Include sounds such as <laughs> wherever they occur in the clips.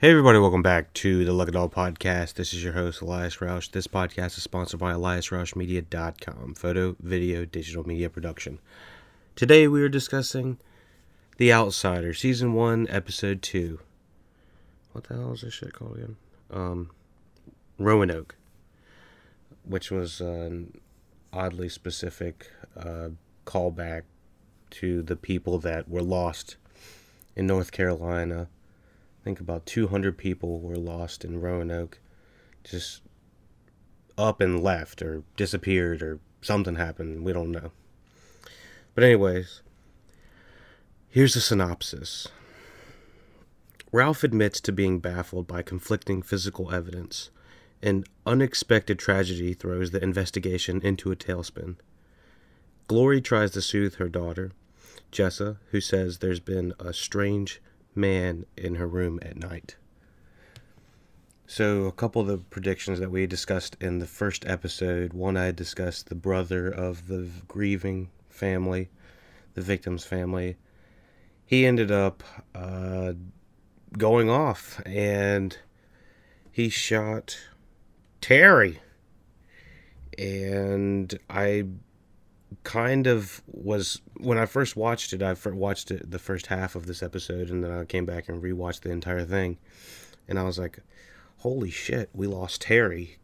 Hey everybody, welcome back to the Lucky Dog podcast. This is your host, Elias Rauch. This podcast is sponsored by EliasRauchMedia.com, photo, video, digital media production. Today we are discussing The Outsider, Season 1, Episode 2. What the hell is this shit called again? Um, Roanoke, which was an oddly specific uh, callback to the people that were lost in North Carolina I think about 200 people were lost in Roanoke. Just up and left or disappeared or something happened. We don't know. But, anyways, here's the synopsis Ralph admits to being baffled by conflicting physical evidence. An unexpected tragedy throws the investigation into a tailspin. Glory tries to soothe her daughter, Jessa, who says there's been a strange man in her room at night. So, a couple of the predictions that we discussed in the first episode one, I discussed the brother of the grieving family, the victim's family. He ended up uh, going off and he shot Terry. And I kind of was when I first watched it. I watched it the first half of this episode, and then I came back and rewatched the entire thing, and I was like, "Holy shit, we lost Terry."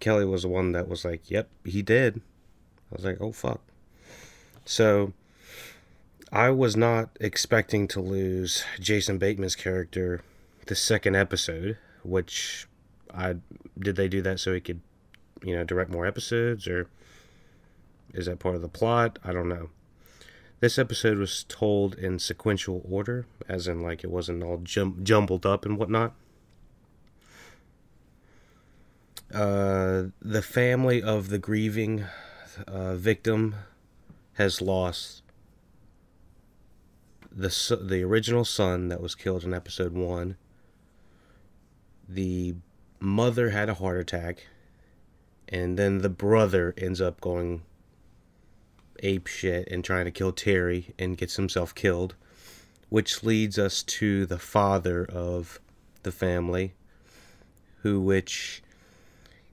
Kelly was the one that was like, "Yep, he did." I was like, "Oh fuck." So I was not expecting to lose Jason Bateman's character the second episode, which I did they do that so he could, you know, direct more episodes or is that part of the plot? I don't know. This episode was told in sequential order, as in, like, it wasn't all jum- jumbled up and whatnot. Uh, the family of the grieving uh, victim has lost the the original son that was killed in episode one. The mother had a heart attack, and then the brother ends up going ape shit and trying to kill Terry and gets himself killed, which leads us to the father of the family, who which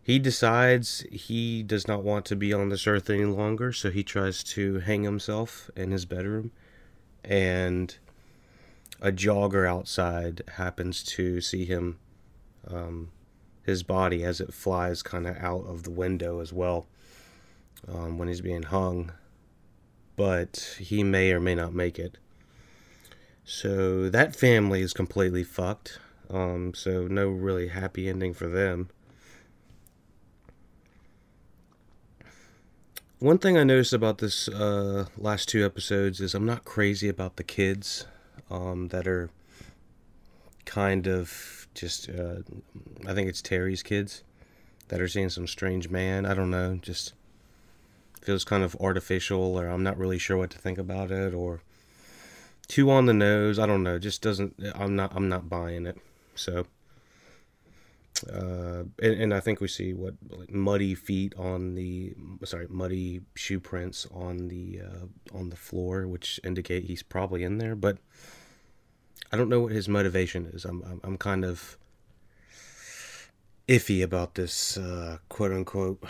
he decides he does not want to be on this earth any longer, so he tries to hang himself in his bedroom. And a jogger outside happens to see him um, his body as it flies kind of out of the window as well um, when he's being hung but he may or may not make it. So that family is completely fucked. Um, so no really happy ending for them. One thing I noticed about this uh, last two episodes is I'm not crazy about the kids um, that are kind of just. Uh, I think it's Terry's kids that are seeing some strange man. I don't know. Just feels kind of artificial or I'm not really sure what to think about it or too on the nose. I don't know. Just doesn't. I'm not. I'm not buying it. So. Uh, and, and I think we see what like muddy feet on the sorry muddy shoe prints on the uh, on the floor, which indicate he's probably in there. But I don't know what his motivation is. I'm I'm, I'm kind of iffy about this uh, quote unquote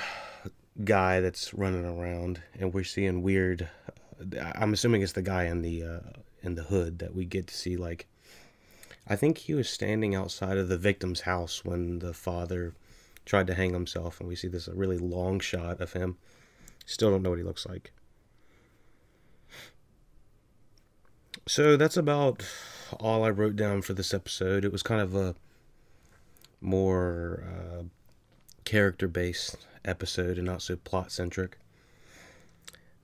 guy that's running around, and we're seeing weird. I'm assuming it's the guy in the uh, in the hood that we get to see. Like, I think he was standing outside of the victim's house when the father tried to hang himself, and we see this a really long shot of him. Still don't know what he looks like. So that's about all I wrote down for this episode. It was kind of a more uh, character based episode and not so plot centric.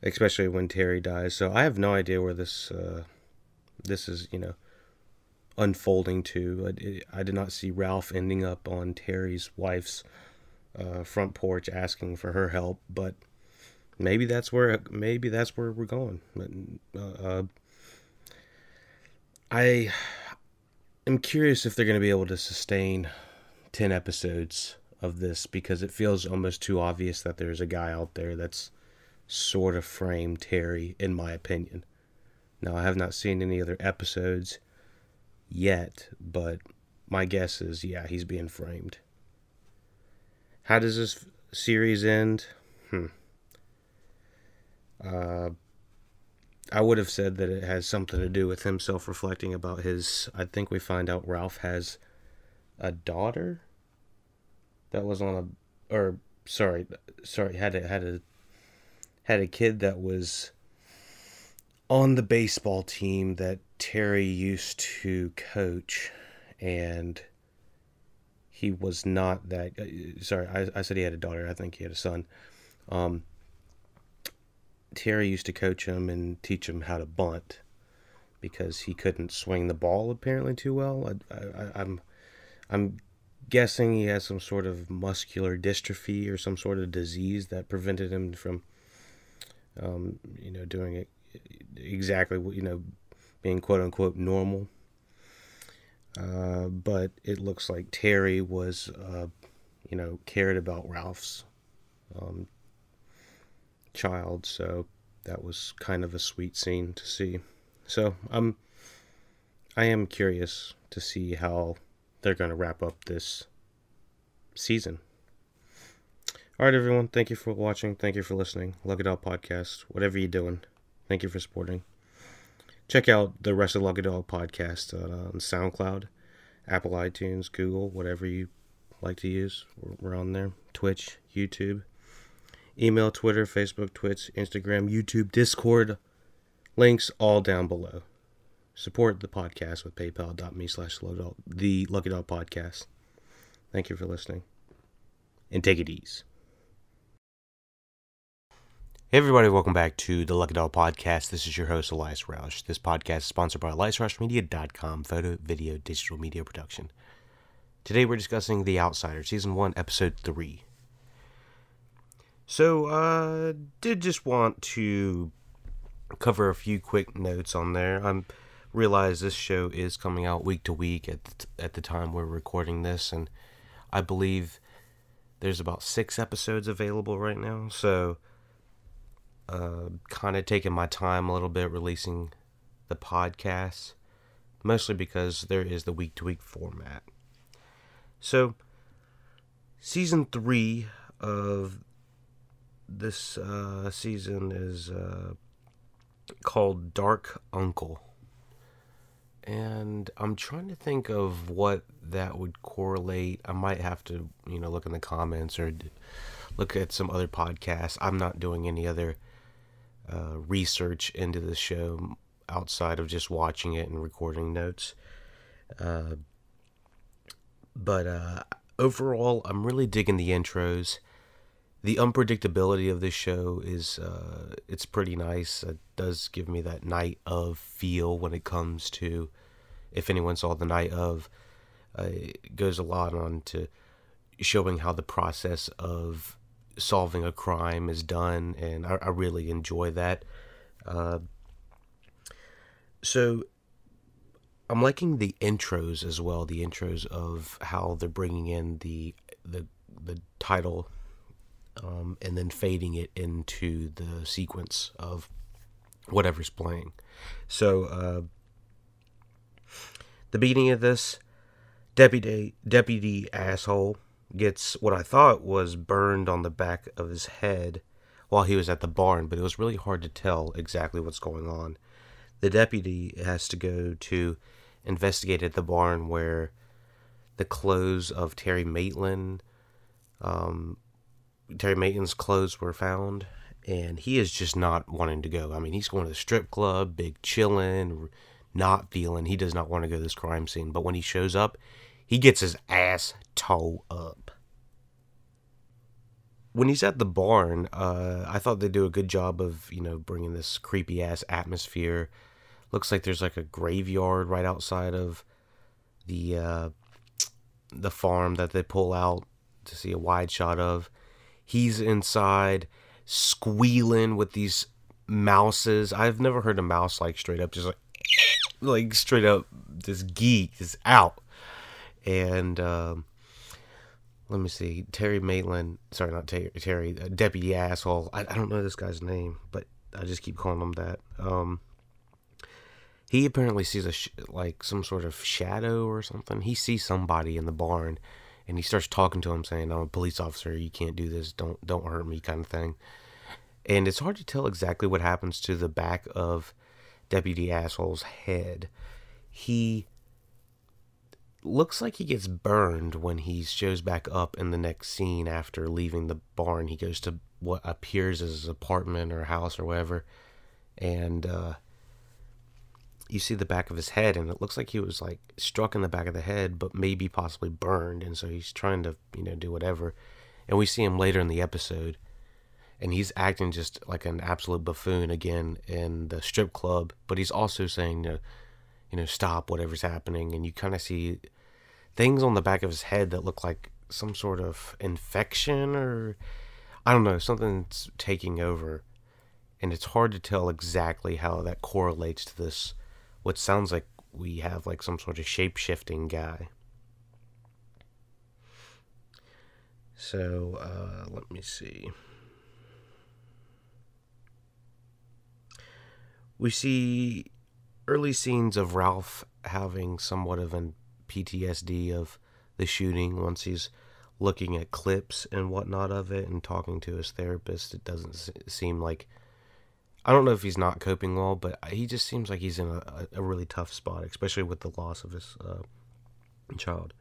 Especially when Terry dies. So I have no idea where this uh, this is, you know, unfolding to. I, I, did not see Ralph ending up on Terry's wife's uh, front porch asking for her help, but maybe that's where maybe that's where we're going. Uh, uh, I am curious if they're going to be able to sustain ten episodes of this because it feels almost too obvious that there's a guy out there that's sort of framed Terry, in my opinion. Now, I have not seen any other episodes yet, but my guess is yeah, he's being framed. How does this series end? Hmm. Uh, I would have said that it has something to do with him self reflecting about his. I think we find out Ralph has a daughter that was on a. Or, sorry, sorry, had a, had a, had a kid that was on the baseball team that Terry used to coach, and he was not that. Uh, sorry, I, I said he had a daughter. I think he had a son. Um, Terry used to coach him and teach him how to bunt because he couldn't swing the ball apparently too well. I, I, I'm I'm guessing he has some sort of muscular dystrophy or some sort of disease that prevented him from, um, you know, doing it exactly you know, being quote unquote normal. Uh, but it looks like Terry was, uh, you know, cared about Ralph's um, child, so that was kind of a sweet scene to see. So I'm, I am curious to see how they're going to wrap up this season. All right, everyone. Thank you for watching. Thank you for listening. Lucky Dog podcast. Whatever you're doing, thank you for supporting. Check out the rest of Lucky Dog podcast uh, on SoundCloud, Apple iTunes, Google, whatever you like to use. We're, we're on there. Twitch, YouTube. Email, Twitter, Facebook, Twitch, Instagram, YouTube, Discord. Links all down below. Support the podcast with paypal.me slash the Lucky Dog Podcast. Thank you for listening. And take it easy. Hey everybody, welcome back to the Lucky Dog Podcast. This is your host, Elias Rauch. This podcast is sponsored by EliasRauchMedia.com, photo, video, digital media production. Today we're discussing The Outsider, Season 1, Episode 3. So, uh, did just want to cover a few quick notes on there. I realize this show is coming out week to week at the, at the time we're recording this, and I believe there's about six episodes available right now. So, uh, kind of taking my time a little bit releasing the podcast, mostly because there is the week to week format. So, season three of this uh, season is uh, called Dark Uncle. And I'm trying to think of what that would correlate. I might have to, you know, look in the comments or look at some other podcasts. I'm not doing any other uh, research into the show outside of just watching it and recording notes. Uh, but uh, overall, I'm really digging the intros the unpredictability of this show is uh, it's pretty nice. It does give me that night of feel when it comes to if anyone saw the night of. Uh, it goes a lot on to showing how the process of solving a crime is done, and I, I really enjoy that. Uh, so I'm liking the intros as well. The intros of how they're bringing in the the the title um, and then fading it into the sequence of whatever's playing. So, uh, the beginning of this, deputy deputy asshole gets what I thought was burned on the back of his head while he was at the barn, but it was really hard to tell exactly what's going on. The deputy has to go to investigate at the barn where the clothes of Terry Maitland um, Terry Maitland's clothes were found, and he is just not wanting to go. I mean, he's going to the strip club, big chilling, not feeling. He does not want to go to this crime scene. But when he shows up, he gets his ass toe up. When he's at the barn, uh, I thought they do a good job of you know bringing this creepy ass atmosphere. Looks like there's like a graveyard right outside of the uh, the farm that they pull out to see a wide shot of He's inside squealing with these mouses. I've never heard a mouse like straight up just like like straight up this geek is out. And um, let me see, Terry Maitland. Sorry, not Terry. Terry, uh, deputy asshole. I, I don't know this guy's name, but I just keep calling him that. Um, he apparently sees a like some sort of shadow or something. He sees somebody in the barn, and he starts talking to him, saying, "I'm a police officer. You can't do this. Don't don't hurt me," kind of thing. And it's hard to tell exactly what happens to the back of Deputy Asshole's head. He looks like he gets burned when he shows back up in the next scene after leaving the barn. He goes to what appears as his apartment or house or whatever, and uh, you see the back of his head, and it looks like he was like struck in the back of the head, but maybe possibly burned, and so he's trying to you know do whatever. And we see him later in the episode, and he's acting just like an absolute buffoon again in the strip club, but he's also saying, you know, you know stop whatever's happening, and you kind of see things on the back of his head that look like some sort of infection or I don't know, something's taking over. And it's hard to tell exactly how that correlates to this what sounds like we have like some sort of shape shifting guy. So uh, let me see. We see early scenes of Ralph having somewhat of an PTSD of the shooting once he's looking at clips and whatnot of it and talking to his therapist. It doesn't seem like I don't know if he's not coping well, but he just seems like he's in a, a really tough spot, especially with the loss of his uh, child.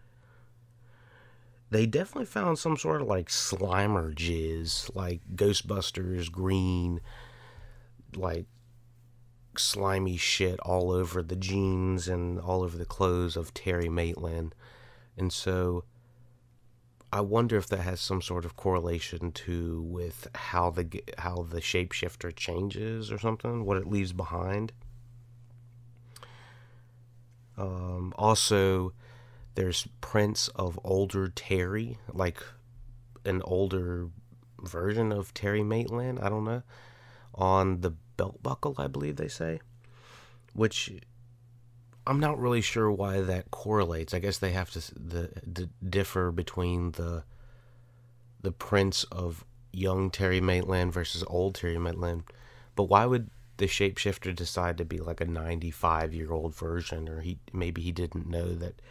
They definitely found some sort of like Slimer jizz, like Ghostbusters green, like slimy shit all over the jeans and all over the clothes of Terry Maitland. And so I wonder if that has some sort of correlation to with how the how the shapeshifter changes or something, what it leaves behind. Um, also, there's prints of older Terry, like an older version of Terry Maitland. I don't know on the belt buckle, I believe they say, which I'm not really sure why that correlates. I guess they have to the, the differ between the the prints of young Terry Maitland versus old Terry Maitland. But why would the shapeshifter decide to be like a 95 year old version, or he maybe he didn't know that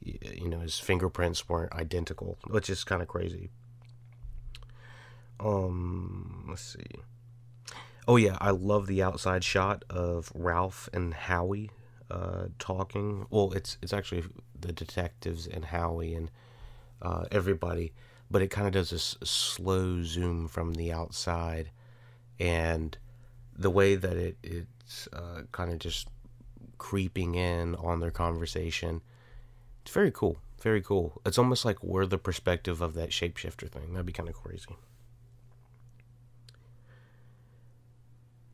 you know his fingerprints weren't identical, which is kind of crazy. Um, let's see. Oh yeah, I love the outside shot of Ralph and Howie uh, talking. Well, it's it's actually the detectives and Howie and uh, everybody, but it kind of does this slow zoom from the outside, and the way that it it's uh, kind of just creeping in on their conversation. It's very cool, very cool. It's almost like we're the perspective of that shapeshifter thing. That'd be kind of crazy.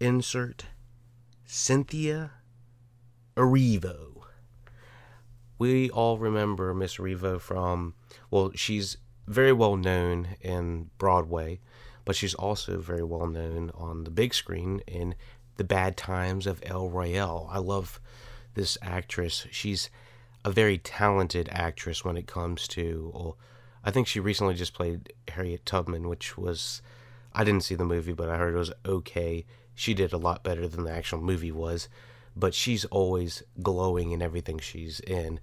insert Cynthia Erivo. We all remember Miss Erivo from, well, she's very well known in Broadway, but she's also very well known on the big screen in The Bad Times of El Royale. I love this actress. She's a very talented actress when it comes to, well, I think she recently just played Harriet Tubman, which was, I didn't see the movie, but I heard it was okay she did a lot better than the actual movie was, but she's always glowing in everything she's in.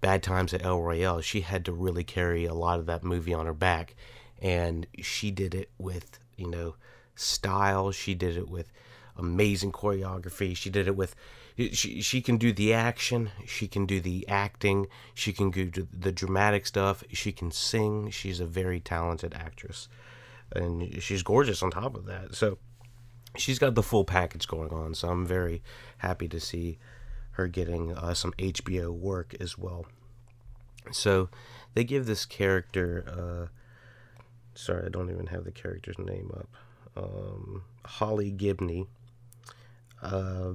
Bad Times at El Royale, she had to really carry a lot of that movie on her back, and she did it with, you know, style. She did it with amazing choreography. She did it with she she can do the action, she can do the acting, she can do the dramatic stuff, she can sing. She's a very talented actress. And she's gorgeous on top of that. So she's got the full package going on, so I'm very happy to see her getting uh, some HBO work as well. So they give this character, uh, sorry, I don't even have the character's name up, um, Holly Gibney, uh,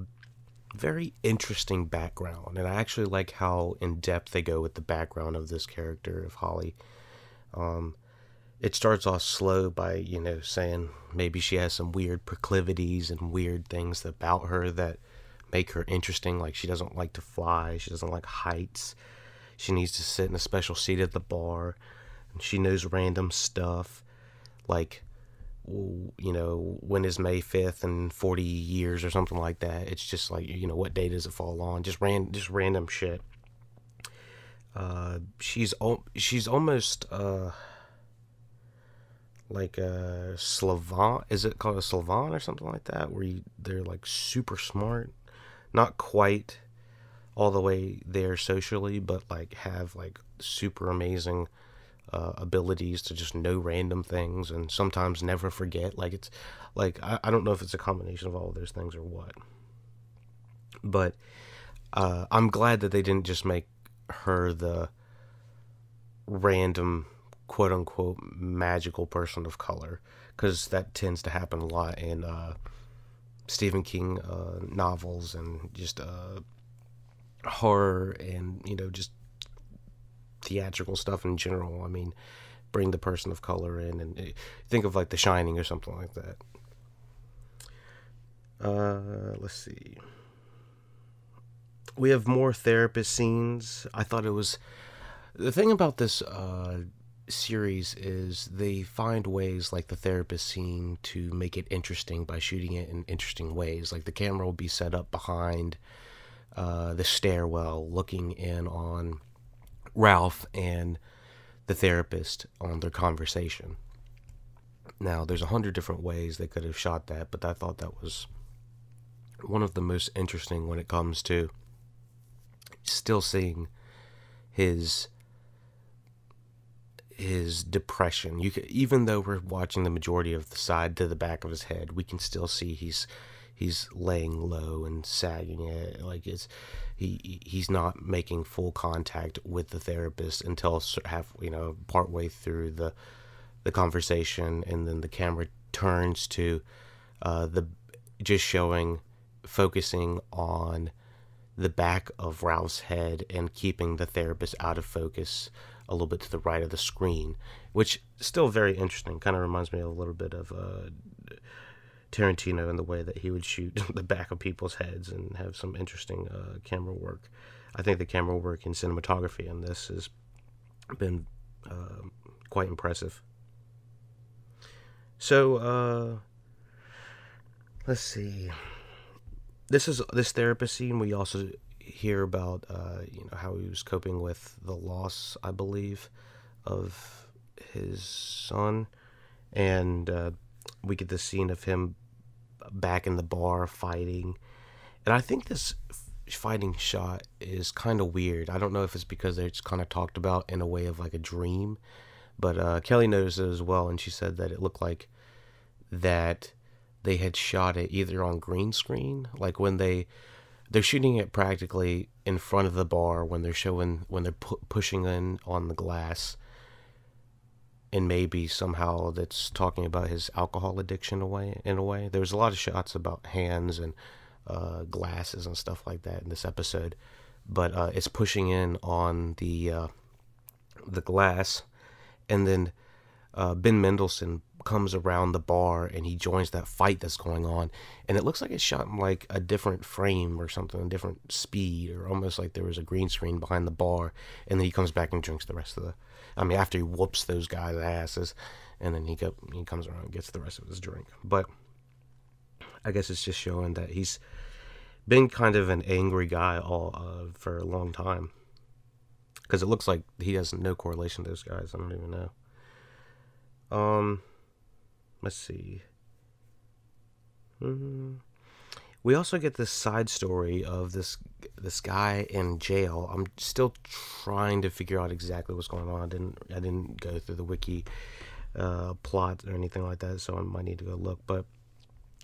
very interesting background, and I actually like how in depth they go with the background of this character of Holly. Um, it starts off slow by you know saying maybe she has some weird proclivities and weird things about her that make her interesting like she doesn't like to fly she doesn't like heights she needs to sit in a special seat at the bar and she knows random stuff like you know, when is May 5th and 40 years or something like that. It's just like, you know, what day does it fall on? Just ran just random shit. Uh, she's she's almost uh like a Slavon. Is it called a Slavon or something like that? Where you, they're like super smart, not quite all the way there socially, but like have like super amazing uh, abilities to just know random things and sometimes never forget. Like it's like I, I don't know if it's a combination of all of those things or what. But uh, I'm glad that they didn't just make her the random quote unquote magical person of color because that tends to happen a lot in uh, Stephen King uh, novels and just uh, horror and you know just theatrical stuff in general. I mean, bring the person of color in and eh, think of like The Shining or something like that. Uh, let's see. We have more therapist scenes. I thought it was the thing about this uh, series is they find ways like the therapist scene to make it interesting by shooting it in interesting ways. Like the camera will be set up behind uh, the stairwell, looking in on Ralph and the therapist on their conversation. Now, there's a hundred different ways they could have shot that, but I thought that was one of the most interesting when it comes to still seeing his his depression. You can, even though we're watching the majority of the side to the back of his head, we can still see he's he's laying low and sagging it like it's he he's not making full contact with the therapist until half you know partway through the the conversation and then the camera turns to uh, the just showing focusing on the back of Ralph's head and keeping the therapist out of focus a little bit to the right of the screen, which still very interesting. Kind of reminds me a little bit of uh, Tarantino in the way that he would shoot <laughs> the back of people's heads and have some interesting uh, camera work. I think the camera work in cinematography in this has been uh, quite impressive. So uh, let's see. This is this therapist scene. We also hear about uh, you know how he was coping with the loss, I believe, of his son, and uh, we get the scene of him back in the bar fighting. And I think this fighting shot is kind of weird. I don't know if it's because it's kind of talked about in a way of like a dream, but uh, Kelly noticed it as well, and she said that it looked like that they had shot it either on green screen, like when they they're shooting it practically in front of the bar when they're showing when they're pu- pushing in on the glass. And maybe somehow that's talking about his alcohol addiction away in a way. There's a lot of shots about hands and uh, glasses and stuff like that in this episode, but uh, it's pushing in on the uh, the glass, and then uh, Ben Mendelsohn comes around the bar and he joins that fight that's going on, and it looks like it's shot in like a different frame or something, a different speed, or almost like there was a green screen behind the bar, and then he comes back and drinks the rest of the I mean, after he whoops those guys' asses, and then he go, he comes around and gets the rest of his drink. But I guess it's just showing that he's been kind of an angry guy all uh, for a long time. Because it looks like he has no correlation to those guys. I don't even know. Um, let's see. Mm-hmm. We also get this side story of this this guy in jail. I'm still trying to figure out exactly what's going on. I didn't I didn't go through the wiki uh, plot or anything like that, so I might need to go look. But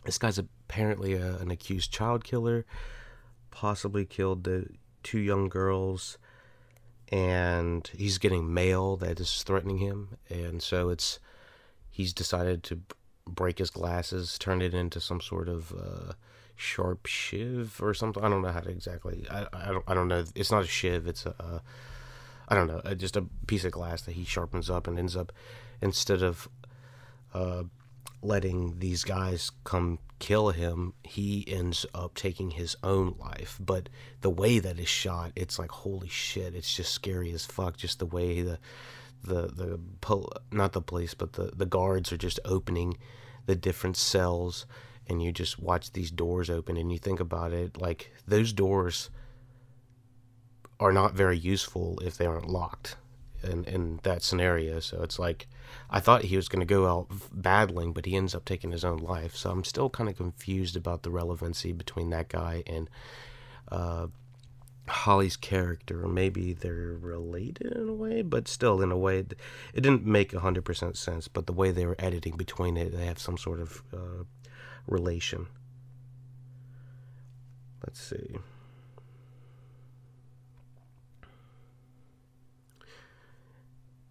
this guy's apparently a, an accused child killer, possibly killed the two young girls, and he's getting mail that is threatening him, and so it's he's decided to break his glasses, turn it into some sort of uh, sharp shiv or something. I don't know how to exactly. I, I don't I don't know. It's not a shiv. It's a, a I don't know. Just a piece of glass that he sharpens up and ends up instead of uh, letting these guys come kill him, he ends up taking his own life. But the way that is shot, it's like holy shit. It's just scary as fuck. Just the way the the the pol- not the police, but the the guards are just opening the different cells and you just watch these doors open and you think about it like those doors are not very useful if they aren't locked in, in that scenario. So it's like I thought he was going to go out battling, but he ends up taking his own life. So I'm still kind of confused about the relevancy between that guy and uh, Holly's character. Maybe they're related in a way, but still, in a way, it didn't make 100% sense. But the way they were editing between it, they have some sort of uh, relation. Let's see.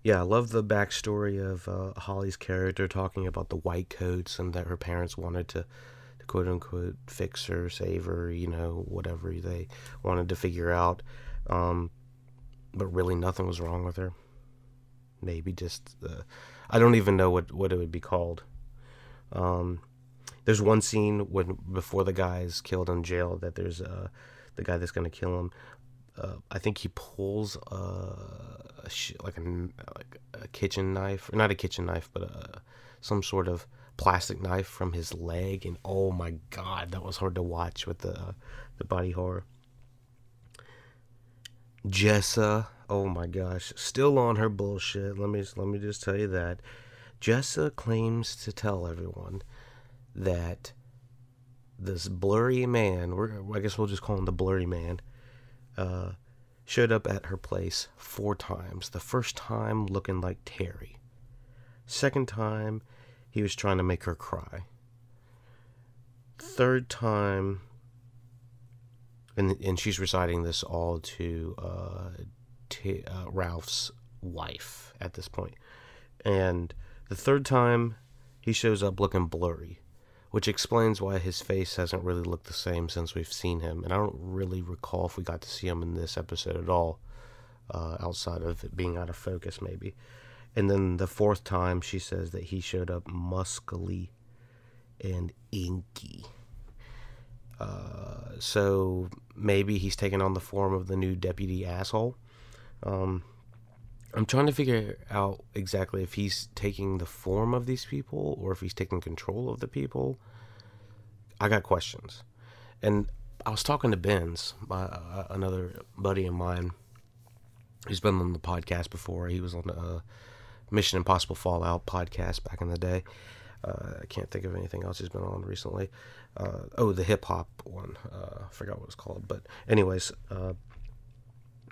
yeah, I love the backstory of uh, Holly's character talking about the white coats and that her parents wanted to quote unquote fix her, save her, you know, whatever they wanted to figure out. Um, but really, nothing was wrong with her. Maybe just, uh, I don't even know what, what it would be called. Um, there's one scene when before the guy is killed in jail that there's uh, the guy that's going to kill him uh, I think he pulls a, a like a like a kitchen knife, or not a kitchen knife, but a, uh, some sort of plastic knife from his leg, and oh my god, that was hard to watch with the the body horror. Jessa, oh my gosh, still on her bullshit. Let me let me just tell you that Jessa claims to tell everyone that this blurry man, I guess we'll just call him the blurry man uh, showed up at her place four times. The first time looking like Terry. Second time, he was trying to make her cry. Third time, and and she's reciting this all to uh, uh, Ralph's wife at this point. And the third time, he shows up looking blurry which explains why his face hasn't really looked the same since we've seen him. And I don't really recall if we got to see him in this episode at all, uh, outside of it being out of focus, maybe. And then the fourth time, she says that he showed up muscly and inky. Uh, so maybe he's taken on the form of the new deputy asshole. Um, I'm trying to figure out exactly if he's taking the form of these people or if he's taking control of the people. I got questions. And I was talking to Benz, my, uh, another buddy of mine. He's been on the podcast before. He was on uh, Mission Impossible Fallout podcast back in the day. Uh, I can't think of anything else he's been on recently. Uh, oh, the hip hop one. Uh, I forgot what it's called. But, anyways, uh,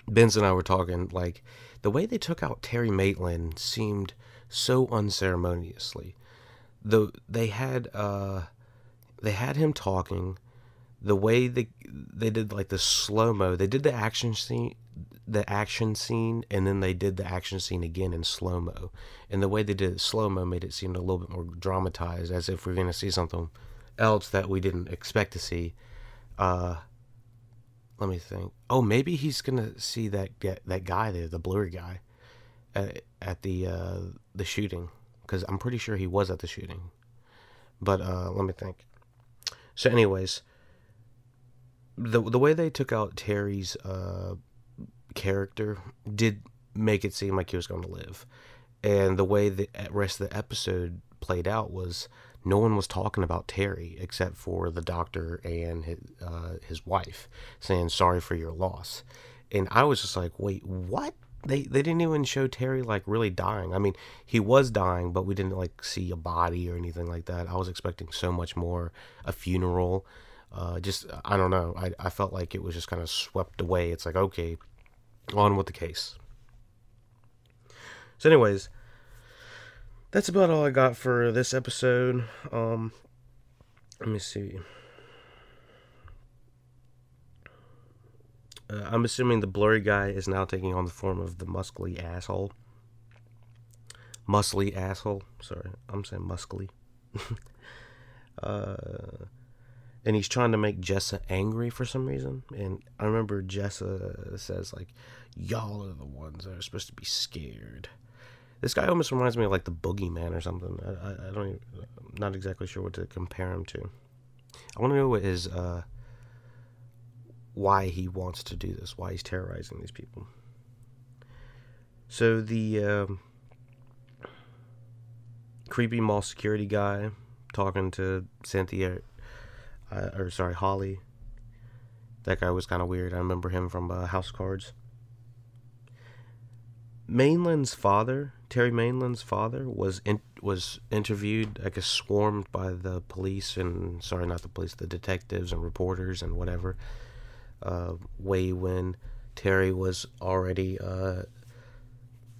Benz and I were talking, like, the way they took out Terry Maitland seemed so unceremoniously. Though they had uh they had him talking, the way they they did like the slow mo, they did the action scene the action scene and then they did the action scene again in slow mo. And the way they did it slow mo made it seem a little bit more dramatized, as if we're gonna see something else that we didn't expect to see. Uh let me think. Oh, maybe he's gonna see that that guy there, the blurry guy, at at the uh, the shooting, because I'm pretty sure he was at the shooting. But uh, let me think. So, anyways, the the way they took out Terry's uh, character did make it seem like he was going to live, and the way the rest of the episode played out was no one was talking about Terry except for the doctor and his, uh, his wife saying sorry for your loss. And I was just like, wait, what? They they didn't even show Terry like really dying. I mean, he was dying, but we didn't like see a body or anything like that. I was expecting so much more, a funeral. Uh, just I don't know. I I felt like it was just kind of swept away. It's like okay, on with the case. So, anyways, that's about all I got for this episode. Um, let me see. Uh, I'm assuming the blurry guy is now taking on the form of the muscly asshole. Muscly asshole. Sorry, I'm saying muscly. <laughs> uh, and he's trying to make Jessa angry for some reason. And I remember Jessa says like, "Y'all are the ones that are supposed to be scared." This guy almost reminds me of like the Boogeyman or something. I, I, I don't even, I'm not exactly sure what to compare him to. I want to know what his, uh, why he wants to do this, why he's terrorizing these people. So the um, creepy mall security guy talking to Cynthia, uh, or sorry, Holly. That guy was kind of weird. I remember him from uh, House Cards. Maitland's father, Terry Maitland's father, was in, was interviewed, I guess, swarmed by the police and sorry, not the police, the detectives and reporters and whatever. Uh, way when Terry was already uh,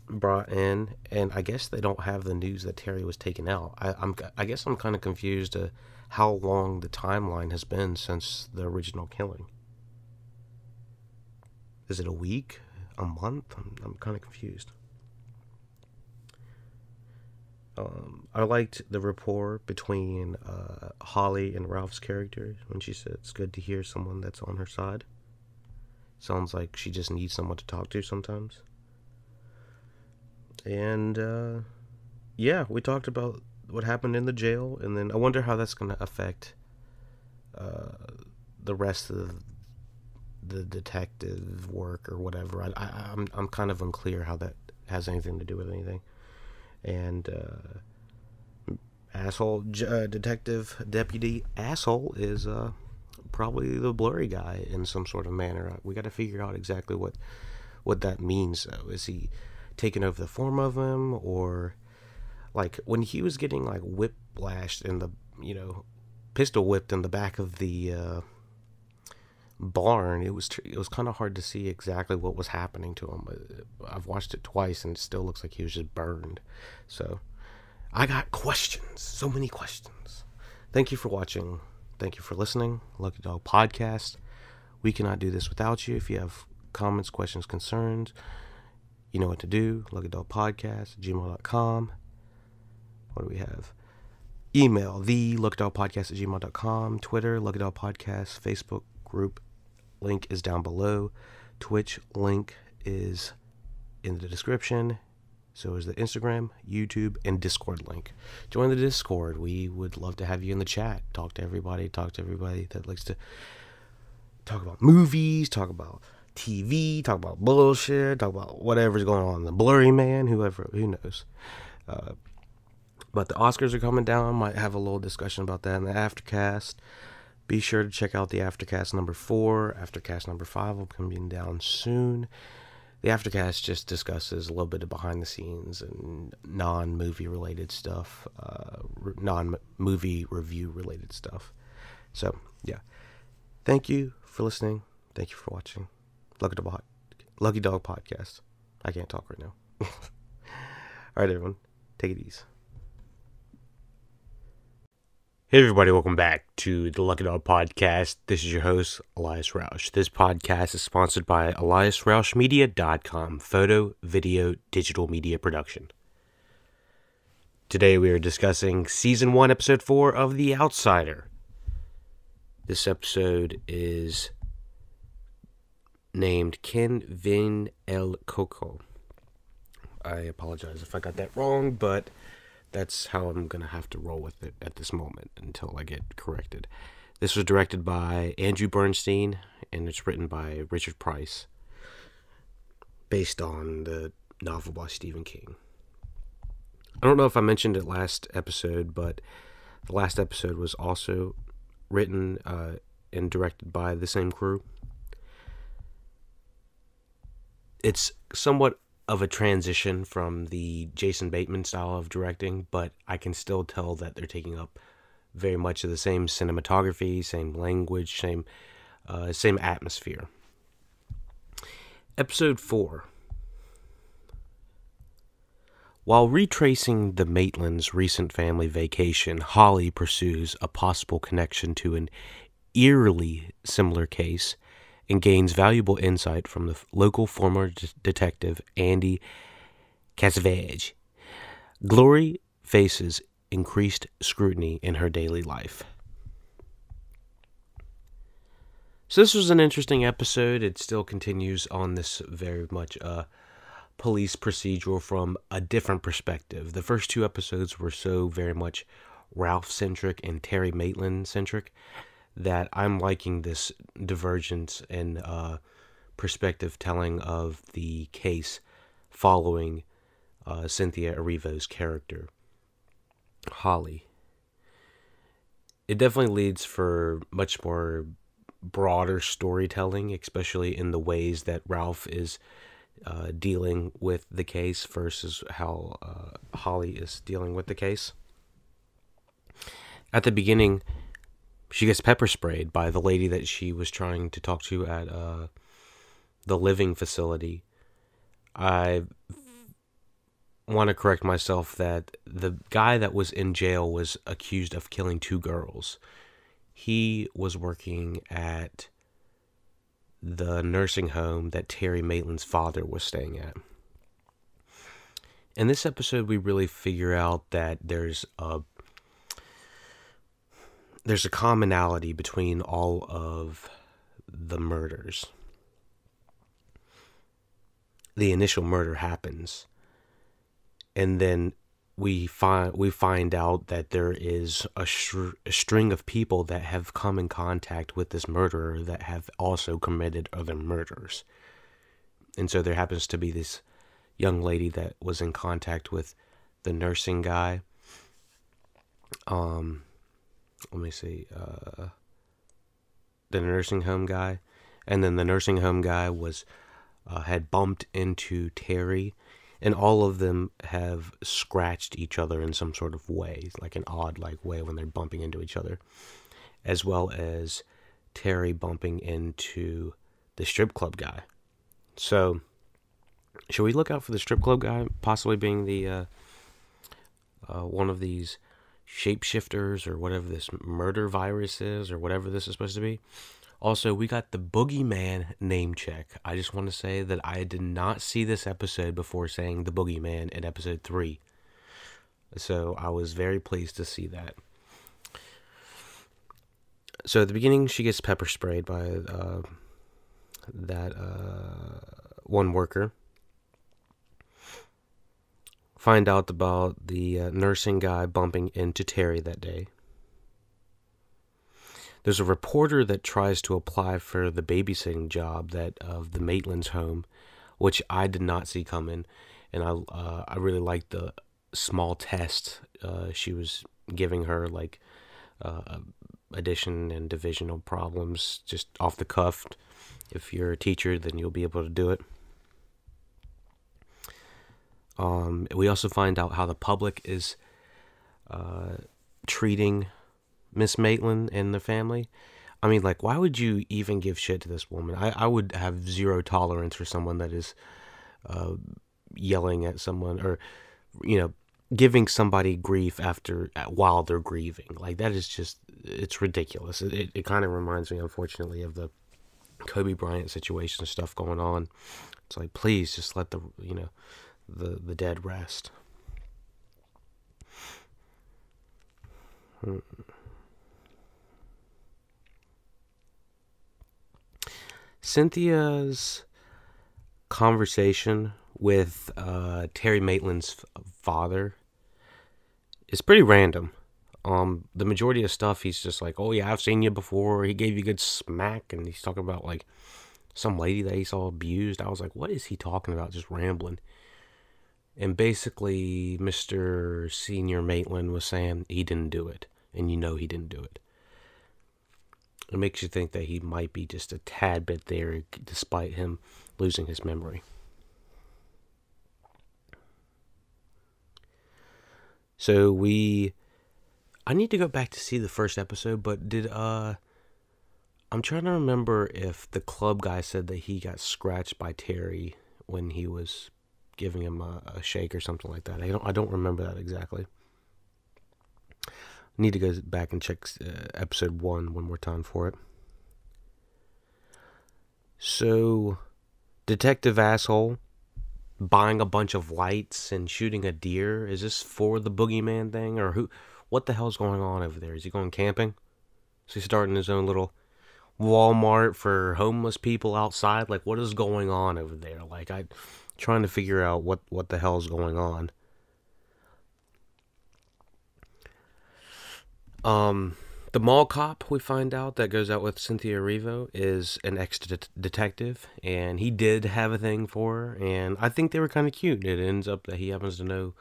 brought in, and I guess they don't have the news that Terry was taken out. I, am I guess I'm kind of confused to how long the timeline has been since the original killing. Is it a week? A month? I'm, I'm kind of confused. Um, I liked the rapport between uh, Holly and Ralph's character when she said it's good to hear someone that's on her side. Sounds like she just needs someone to talk to sometimes. And uh, yeah, we talked about what happened in the jail, and then I wonder how that's going to affect uh, the rest of the detective work or whatever. I, I, I'm I'm kind of unclear how that has anything to do with anything. And uh, asshole uh, detective deputy asshole is uh, probably the blurry guy in some sort of manner. We got to figure out exactly what what that means. Though, is he taking over the form of him, or like when he was getting like whiplashed in the you know pistol whipped in the back of the uh, barn, it was it was kind of hard to see exactly what was happening to him. I've watched it twice, and it still looks like he was just burned. So I got questions, so many questions. Thank you for watching. Thank you for listening. Lucky Dog Podcast. We cannot do this without you. If you have comments, questions, concerns, you know what to do. Lucky Dog Podcast, gmail.com. What do we have? Email the Lucky Dog Podcast at gmail.com. Twitter, Lucky Dog Podcast. Facebook group link is down below. Twitch link is in the description. So is the Instagram, YouTube, and Discord link. Join the Discord. We would love to have you in the chat. Talk to everybody. Talk to everybody that likes to talk about movies, talk about TV, talk about bullshit, talk about whatever's going on. The Blurry Man, whoever, who knows. Uh, but the Oscars are coming down. Might have a little discussion about that in the aftercast. Be sure to check out the aftercast number four. Aftercast number five will be coming down soon. The aftercast just discusses a little bit of behind the scenes and non movie related stuff, uh, non movie review related stuff. So, yeah. Thank you for listening. Thank you for watching. Lucky Dog, Lucky Dog Podcast. I can't talk right now. <laughs> All right, everyone. Take it easy. Hey, everybody, welcome back to the Lucky Dog Podcast. This is your host, Elias Rauch. This podcast is sponsored by EliasRauchMedia.com, photo, video, digital media production. Today we are discussing Season 1, Episode 4 of The Outsider. This episode is named Ken Vin El Coco. I apologize if I got that wrong, but that's how I'm going to have to roll with it at this moment until I get corrected. This was directed by Andrew Bernstein and it's written by Richard Price, based on the novel by Stephen King. I don't know if I mentioned it last episode, but the last episode was also written uh, and directed by the same crew. it's somewhat of a transition from the Jason Bateman style of directing, but I can still tell that they're taking up very much of the same cinematography, same language, same uh, same atmosphere. Episode four. While retracing the Maitlands' recent family vacation, Holly pursues a possible connection to an eerily similar case and gains valuable insight from the local former detective Andy Katcavage. Glory faces increased scrutiny in her daily life. So this was an interesting episode. It still continues on this very much uh, police procedural from a different perspective. The first two episodes were so very much Ralph centric and Terry Maitland centric that I'm liking this divergence in uh, perspective telling of the case following uh, Cynthia Erivo's character, Holly. it definitely leads for much more broader storytelling, especially in the ways that Ralph is uh, dealing with the case versus how uh, Holly is dealing with the case. At the beginning, she gets pepper sprayed by the lady that she was trying to talk to at uh, the living facility. I want to correct myself that the guy that was in jail was accused of killing two girls. He was working at the nursing home that Terry Maitland's father was staying at. In this episode, we really figure out that there's a there's a commonality between all of the murders. The initial murder happens, and then we find we find out that there is a, a, string of people that have come in contact with this murderer that have also committed other murders. And so there happens to be this young lady that was in contact with the nursing guy. Um let me see. Uh the nursing home guy and then the nursing home guy was uh, had bumped into Terry and all of them have scratched each other in some sort of way, like an odd like way when they're bumping into each other, as well as Terry bumping into the strip club guy. So, should we look out for the strip club guy possibly being the uh, uh, one of these shapeshifters or whatever this murder virus is or whatever this is supposed to be? Also, we got the Boogeyman name check. I just want to say that I did not see this episode before saying the Boogeyman in episode 3. So I was very pleased to see that. So at the beginning, she gets pepper sprayed by uh, that uh, one worker. Find out about the uh, nursing guy bumping into Terry that day. There's a reporter that tries to apply for the babysitting job that of the Maitland's home, which I did not see coming, and I uh, I really liked the small test uh, she was giving her, like uh, addition and divisional problems, just off the cuff. If you're a teacher, then you'll be able to do it. Um, we also find out how the public is uh, treating Miss Maitland and the family. I mean, like, why would you even give shit to this woman? I, I would have zero tolerance for someone that is uh, yelling at someone or, you know, giving somebody grief after while they're grieving. Like, that is just, it's ridiculous. It, it, it kind of reminds me, unfortunately, of the Kobe Bryant situation stuff going on. It's like, please just let the, you know, the, the dead rest. Hmm. Cynthia's conversation with uh, Terry Maitland's father is pretty random. Um, the majority of stuff, he's just like, "Oh yeah, I've seen you before." He gave you a good smack, and he's talking about like some lady that he saw abused. I was like, "What is he talking about?" Just rambling. And basically, Mister Senior Maitland was saying he didn't do it, and you know he didn't do it. It makes you think that he might be just a tad bit there despite him losing his memory. So we I need to go back to see the first episode, but did uh I'm trying to remember if the club guy said that he got scratched by Terry when he was giving him a, a shake or something like that. I don't I don't remember that exactly need to go back and check uh, episode one one more time for it. So, Detective Asshole buying a bunch of lights and shooting a deer. Is this for the boogeyman thing or who? What the hell's going on over there? Is he going camping? Is he starting his own little Walmart for homeless people outside? Like, what is going on over there? Like, I trying to figure out what what the hell's going on. Um, the mall cop we find out that goes out with Cynthia Erivo is an ex detective, and he did have a thing for her, and I think they were kind of cute. It ends up that he happens to know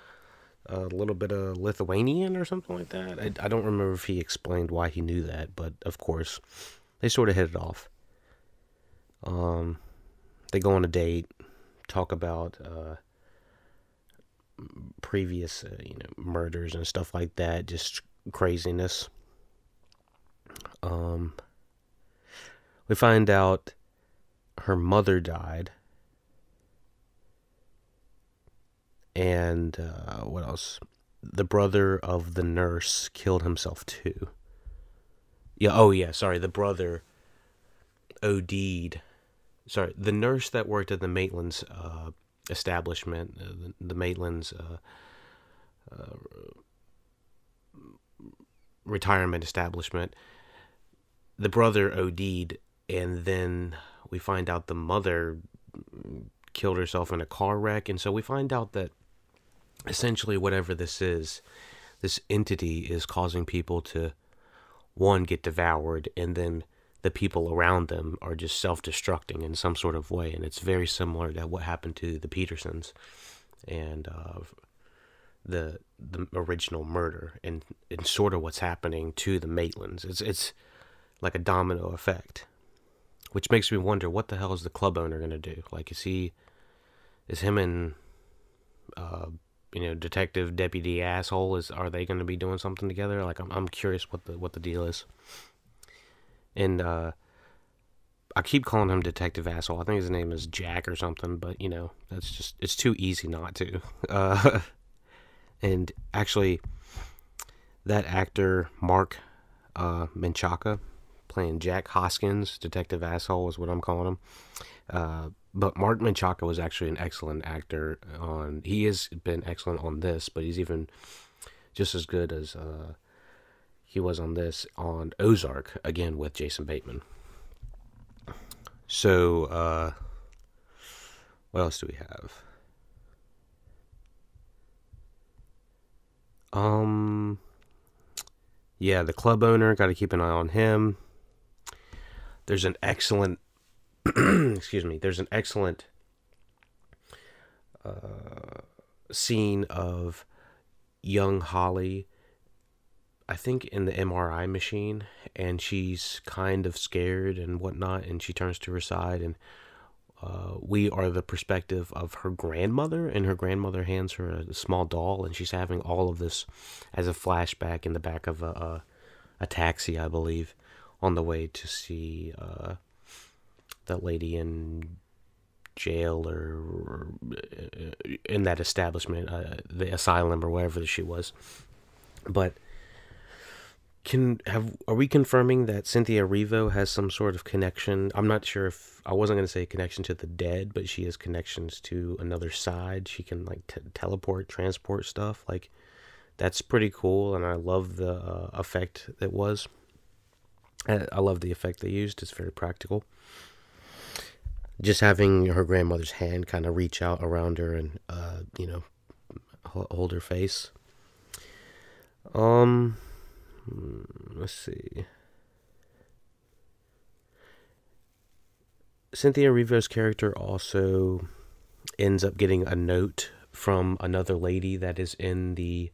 a little bit of Lithuanian or something like that. I, I don't remember if he explained why he knew that, but of course, they sort of hit it off. Um, they go on a date, talk about uh, previous, uh, you know, murders and stuff like that, just craziness. Um, we find out her mother died. And uh, what else? The brother of the nurse killed himself too. Yeah, oh yeah, sorry. The brother OD'd. Sorry, the nurse that worked at the Maitland's uh, establishment, uh, the, the Maitland's uh, uh retirement establishment, the brother OD'd, and then we find out the mother killed herself in a car wreck, and so we find out that essentially whatever this is, this entity is causing people to one get devoured, and then the people around them are just self-destructing in some sort of way, and it's very similar to what happened to the Petersons and uh, the the original murder, and and sort of what's happening to the Maitlands. It's it's like a domino effect, which makes me wonder what the hell is the club owner gonna do? Like, is he is him and uh, you know detective deputy asshole is are they gonna be doing something together? Like, I'm I'm curious what the what the deal is and uh, I keep calling him Detective Asshole. I think his name is Jack or something, but you know that's just it's too easy not to. <laughs> Uh, and actually, that actor Marc uh, Menchaca playing Jack Hoskins, Detective Asshole is what I'm calling him. Uh, but Marc Menchaca was actually an excellent actor on. He has been excellent on this, but he's even just as good as uh, he was on this on Ozark again with Jason Bateman. So, uh, what else do we have? Um, yeah, the club owner, got to keep an eye on him. There's an excellent, <clears throat> excuse me, there's an excellent uh, scene of young Holly I think in the MRI machine, and she's kind of scared and whatnot, and she turns to her side, and uh, we are the perspective of her grandmother, and her grandmother hands her a, small doll, and she's having all of this as a flashback in the back of a, a, a taxi, I believe, on the way to see uh, that lady in jail or, or uh, in that establishment, uh, the asylum or wherever she was. But can have are we confirming that Cynthia Erivo has some sort of connection? I'm not sure if I wasn't going to say connection to the dead, but she has connections to another side. She can like t- teleport, transport stuff. Like that's pretty cool, and I love the uh, effect that was. I, I love the effect they used. It's very practical. Just having her grandmother's hand kind of reach out around her and uh, you know hold her face. Um Hmm, let's see. Cynthia Erivo's character also ends up getting a note from another lady that is in the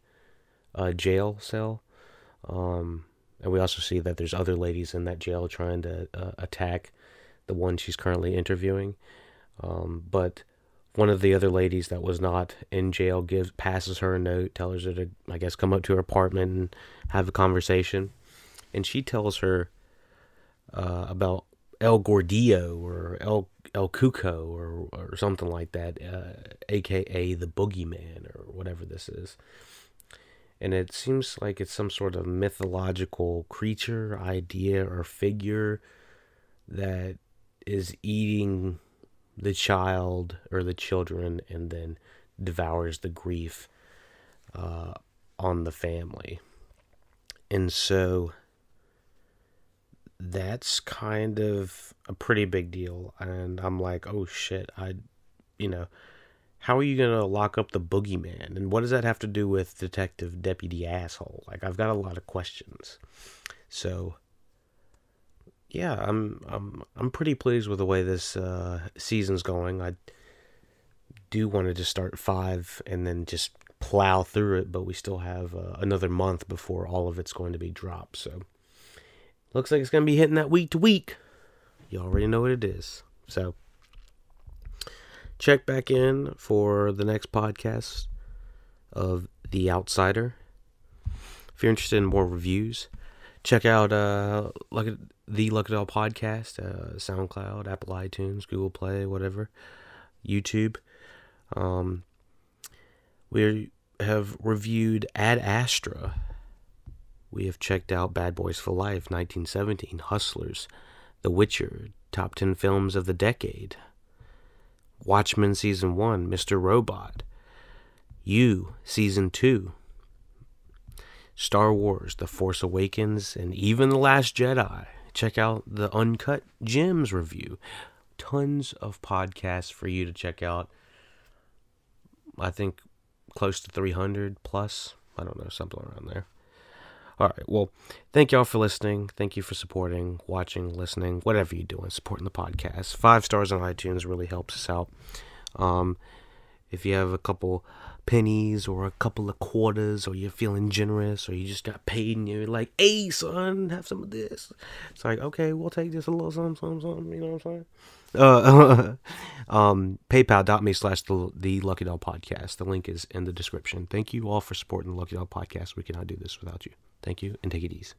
uh, jail cell. Um, and we also see that there's other ladies in that jail trying to uh, attack the one she's currently interviewing. Um, but one of the other ladies that was not in jail gives passes her a note, tells her to I guess come up to her apartment and have a conversation, and she tells her uh, about El Gordillo or El El Cuco or or something like that, uh, aka the boogeyman or whatever this is. And it seems like it's some sort of mythological creature, idea, or figure that is eating the child or the children and then devours the grief uh, on the family. And so that's kind of a pretty big deal. And I'm like, oh shit, I, you know, how are you going to lock up the boogeyman? And what does that have to do with Detective Deputy Asshole? Like, I've got a lot of questions. So yeah, I'm I'm I'm pretty pleased with the way this uh, season's going. I do want to just start five and then just plow through it, but we still have uh, another month before all of it's going to be dropped. So looks like it's going to be hitting that week to week. You already know what it is. So check back in for the next podcast of The Outsider. If you're interested in more reviews, check out uh, like the Lucky Dog podcast, uh, SoundCloud, Apple iTunes, Google Play, whatever, YouTube. Um, we have reviewed Ad Astra. We have checked out Bad Boys for Life, 1917, Hustlers, The Witcher, Top 10 Films of the Decade, Watchmen Season 1, Mr. Robot, You Season 2, Star Wars, The Force Awakens, and even The Last Jedi. Check out the Uncut Gems review. Tons of podcasts for you to check out. I think close to 300 plus. I don't know, something around there. All right. Well, thank y'all for listening. Thank you for supporting, watching, listening, whatever you're doing, supporting the podcast. Five stars on iTunes really helps us out. Um, if you have a couple pennies or a couple of quarters or you're feeling generous or you just got paid and you're like, hey, son, have some of this. It's like, okay, we'll take just a little something, something, something. You know what I'm saying? Uh, <laughs> um, PayPal.me slash the, Lucky Dog Podcast. The link is in the description. Thank you all for supporting the Lucky Dog Podcast. We cannot do this without you. Thank you and take it easy.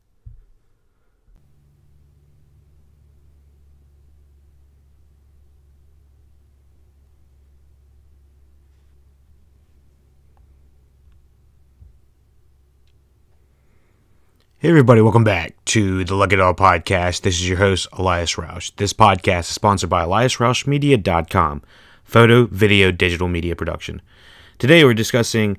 Hey, everybody, welcome back to the Lucky Dog Podcast. This is your host, Elias Rauch. This podcast is sponsored by EliasRauchMedia.com, photo, video, digital media production. Today, we're discussing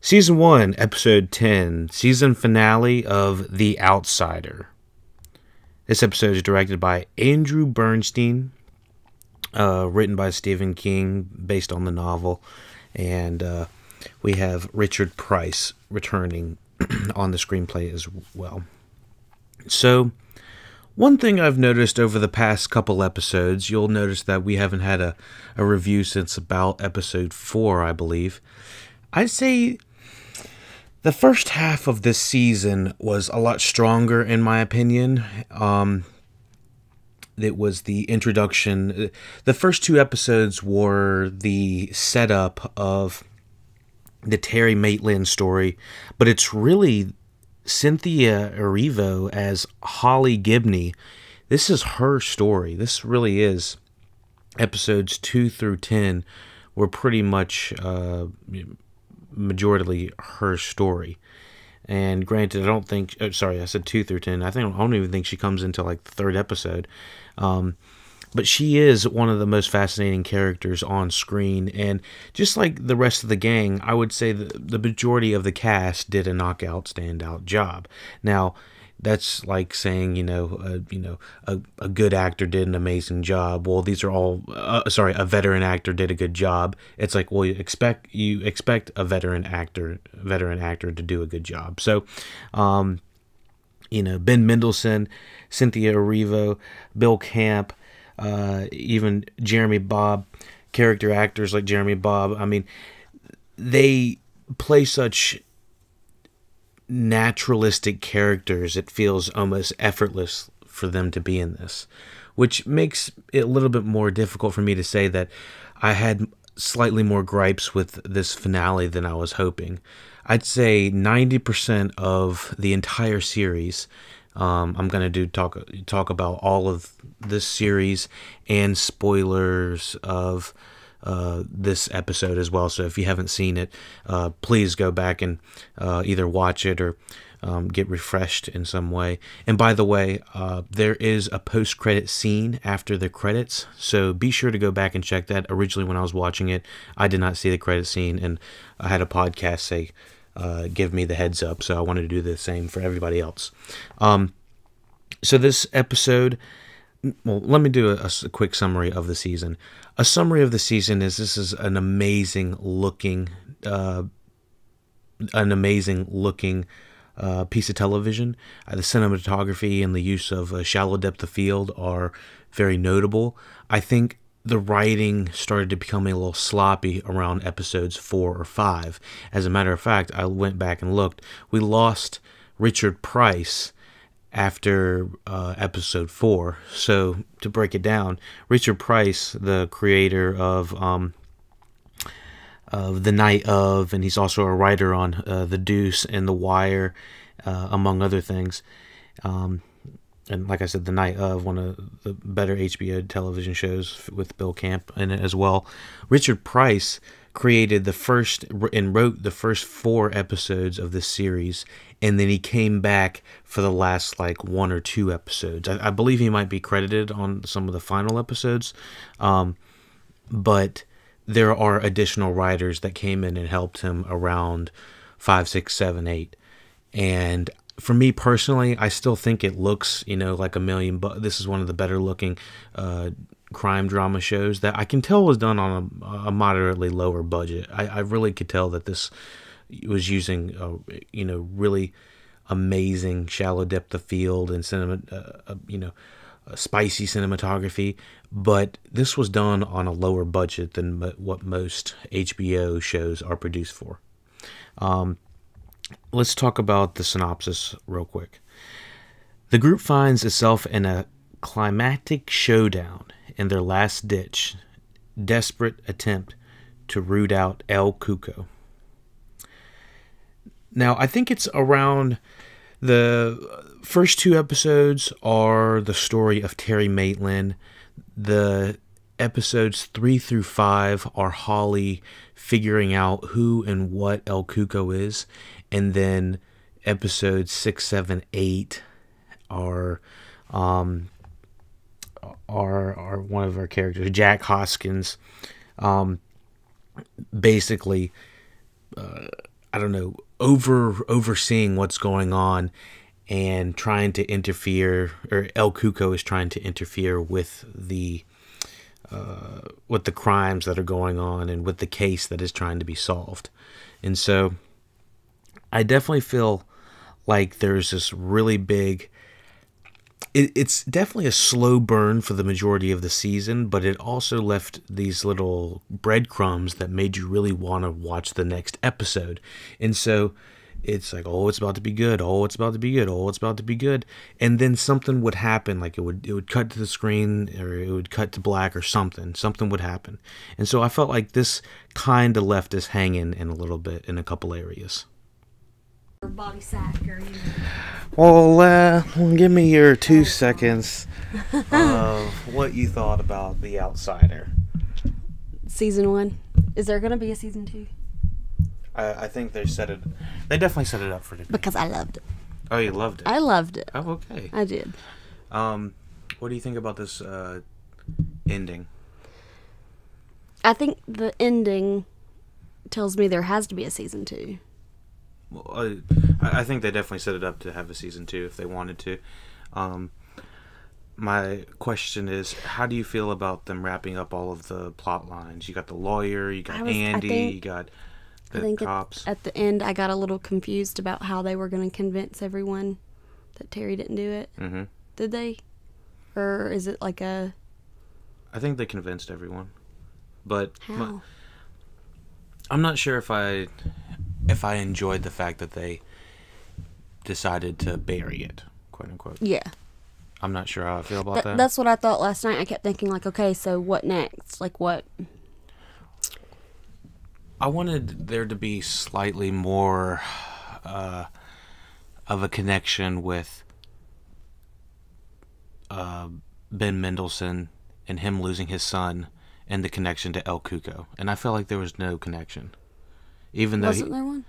Season 1, Episode 10, season finale of The Outsider. This episode is directed by Andrew Bernstein, uh, written by Stephen King, based on the novel, and uh, we have Richard Price returning <clears throat> on the screenplay as well. So, one thing I've noticed over the past couple episodes, you'll notice that we haven't had a, a review since about episode 4, I believe. I'd say the first half of this season was a lot stronger, in my opinion. Um, it was the introduction. The first two episodes were the setup of the Terry Maitland story, but it's really Cynthia Erivo as Holly Gibney. This is her story. This really is. Episodes 2 through 10 were pretty much uh, majority her story. And granted, I don't think. Oh, sorry, I said 2 through 10. I think I don't even think she comes into like the third episode. Um, but she is one of the most fascinating characters on screen. And just like the rest of the gang i would say that the majority of the cast did a knockout standout job. Now that's like saying you know uh, you know a, a good actor did an amazing job. Well these are all uh, sorry a veteran actor did a good job. It's like well you expect you expect a veteran actor veteran actor to do a good job. So um you know ben mendelsohn cynthia erivo bill camp uh, even Jeremy Bobb, character actors like Jeremy Bobb. I mean, they play such naturalistic characters. It feels almost effortless for them to be in this, which makes it a little bit more difficult for me to say that I had slightly more gripes with this finale than I was hoping. I'd say 90% of the entire series um, I'm gonna do talk talk about all of this series and spoilers of uh, this episode as well. So if you haven't seen it, uh, please go back and uh, either watch it or um, get refreshed in some way. And by the way, uh, there is a post credit scene after the credits, so be sure to go back and check that. Originally, when I was watching it, I did not see the credit scene, and I had a podcast say uh, give me the heads up. So I wanted to do the same for everybody else. Um, so this episode, well, let me do a, a, quick summary of the season. A summary of the season is this is an amazing looking, uh, an amazing looking uh, piece of television. Uh, the cinematography and the use of uh, shallow depth of field are very notable. I think the writing started to become a little sloppy around episodes four or five. As a matter of fact, I went back and looked. We lost Richard Price after uh, episode four. So to break it down, Richard Price, the creator of um, of The Night of, and he's also a writer on uh, The Deuce and The Wire, uh, among other things. Um, and like I said, The Night of, one of the better HBO television shows with Bill Camp in it as well. Richard Price created the first and wrote the first four episodes of this series, and then he came back for the last like one or two episodes. I, I believe he might be credited on some of the final episodes, um, but there are additional writers that came in and helped him around five, six, seven, eight, and for me personally, I still think it looks, you know, like a million. But this is one of the better looking uh, crime drama shows that I can tell was done on a, a moderately lower budget. I, I, really could tell that this was using, a, you know, really amazing shallow depth of field and cinema, uh, uh, you know, spicy cinematography. But this was done on a lower budget than what most HBO shows are produced for. Um, let's talk about the synopsis real quick. The group finds itself in a climactic showdown in their last ditch, desperate attempt to root out El Cuco. Now, I think it's around the first two episodes are the story of Terry Maitland. The episodes three through five are Holly figuring out who and what El Cuco is, and then episodes six, seven, eight are um, are are one of our characters, Jack Hoskins, um, basically, uh, I don't know, over overseeing what's going on and trying to interfere, or El Cuco is trying to interfere with the uh, with the crimes that are going on and with the case that is trying to be solved, and so I definitely feel like there's this really big. It, it's definitely a slow burn for the majority of the season, but it also left these little breadcrumbs that made you really want to watch the next episode. And so it's like, oh, it's about to be good. Oh, it's about to be good. Oh, it's about to be good. And then something would happen, like it would it would cut to the screen or it would cut to black or something. Something would happen. And so I felt like this kind of left us hanging in a little bit in a couple areas body sack or you Well, uh, give me your two seconds of what you thought about The Outsider. Season one. Is there going to be a season two? I, I think they set it. They definitely set it up for it. Because I loved it. Oh, you loved it. I loved it. Oh, okay. I did. Um, what do you think about this uh, ending? I think the ending tells me there has to be a season two well, I, I think they definitely set it up to have a season two if they wanted to. Um, my question is, how do you feel about them wrapping up all of the plot lines? You got the lawyer, you got was, Andy, think, you got the I think cops. At, at, the end, I got a little confused about how they were going to convince everyone that Terry didn't do it. Mm-hmm. Did they? Or is it like a? I think they convinced everyone, but how? My, I'm not sure if I if I enjoyed the fact that they decided to bury it, quote unquote. Yeah. I'm not sure how I feel about Th- that. That's what I thought last night. I kept thinking like, okay, so what next? Like what? I wanted there to be slightly more uh, of a connection with uh, Ben Mendelsohn and him losing his son and the connection to El Cuco. And I felt like there was no connection. Even though wasn't he, there one?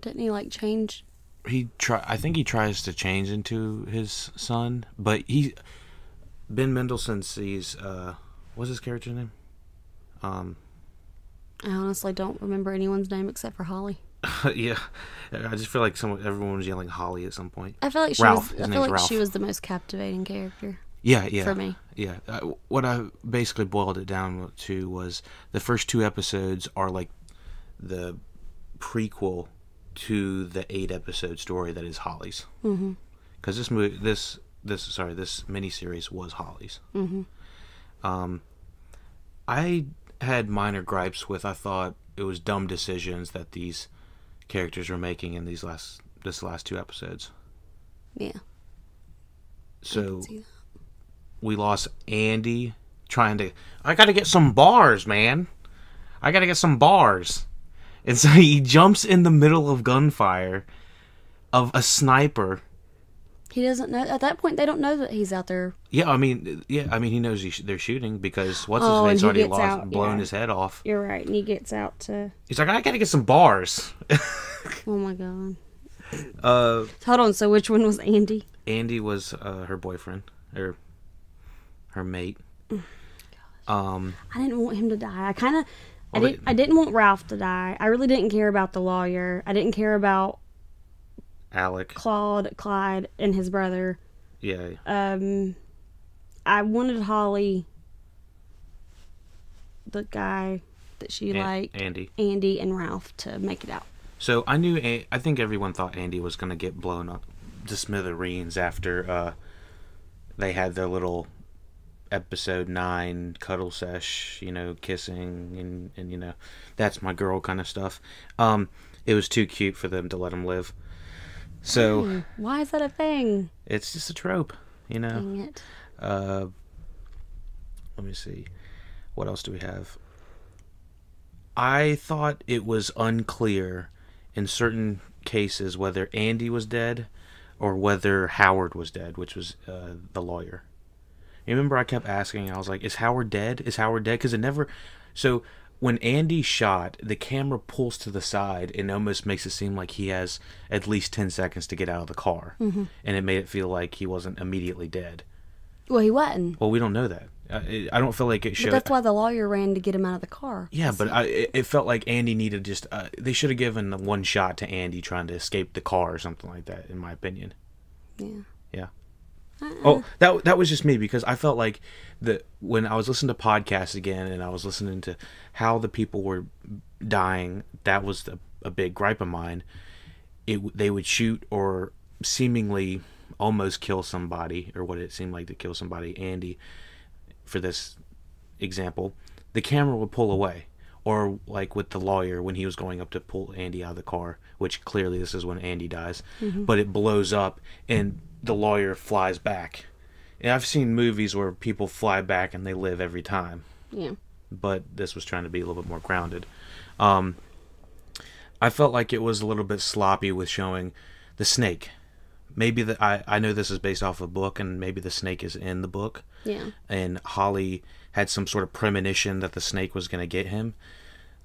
Didn't he like change? He try. I think he tries to change into his son, but he Ben Mendelsohn sees. Uh, what's his character name? Um, I honestly don't remember anyone's name except for Holly. <laughs> yeah, I just feel like someone, everyone was yelling Holly at some point. I feel like she Ralph. was. I feel like Ralph. she was the most captivating character. Yeah, yeah. For me. Yeah. Uh, what I basically boiled it down to was the first two episodes are like the prequel to the eight episode story that is Holly's. Because mm-hmm. this movie, this this sorry, this miniseries was Holly's. Mm-hmm. Um, I had minor gripes with. I thought it was dumb decisions that these characters were making in these last this last two episodes. Yeah. So can see that. we lost Andy trying to. I got to get some bars, man. I got to get some bars. And so <laughs> he jumps in the middle of gunfire of a sniper. He doesn't know. At that point, they don't know that he's out there. Yeah, I mean, yeah, I mean, he knows he sh- they're shooting because what's Oh, his face already lost, out, blown yeah. his head off. You're right. And he gets out to. He's like, I gotta get some bars. <laughs> Oh my god. uh, Hold on. So which one was Andy? Andy was uh, her boyfriend or her mate. Um, I didn't want him to die. I kind of. I didn't. they- I didn't want Ralph to die. I really didn't care about the lawyer. I didn't care about Alec. Claude, Clyde, and his brother. Yeah, Um, I wanted Holly, the guy that she An- liked, Andy. Andy, and Ralph to make it out. So I knew. A- I think everyone thought Andy was gonna get blown up to smithereens after uh, they had their little episode nine cuddle sesh. You know, kissing and and you know, that's my girl kind of stuff. Um, it was too cute for them to let him live. So Why is that a thing? it's just a trope, you know. Dang it. Uh, let me see. What else do we have? I thought it was unclear in certain cases whether Andy was dead or whether Howard was dead, which was uh, the lawyer. You remember I kept asking, I was like, is Howard dead? Is Howard dead? Because it never. So when Andy shot, the camera pulls to the side and almost makes it seem like he has at least 10 seconds to get out of the car. Mm-hmm. And it made it feel like he wasn't immediately dead. Well, he wasn't. Well, we don't know that. Uh, it, I don't feel like it But showed. that's why the lawyer ran to get him out of the car. yeah, but I, it, it felt like Andy needed just. Uh, they should have given one shot to Andy trying to escape the car or something like that, in my opinion. Yeah. Yeah. Oh, uh-uh. Oh, that that was just me because I felt like the when I was listening to podcasts again and I was listening to how the people were dying, that was the, a big gripe of mine. It they would shoot or seemingly almost kill somebody or what it seemed like to kill somebody. Andy, for this example, the camera would pull away. Or like with the lawyer when he was going up to pull Andy out of the car, which clearly this is when Andy dies, mm-hmm. but it blows up and the lawyer flies back. And I've seen movies where people fly back and they live every time, Yeah. but this was trying to be a little bit more grounded. Um, I felt like it was a little bit sloppy with showing the snake. Maybe the I, I know this is based off a book, and maybe the snake is in the book Yeah. and Holly had some sort of premonition that the snake was going to get him.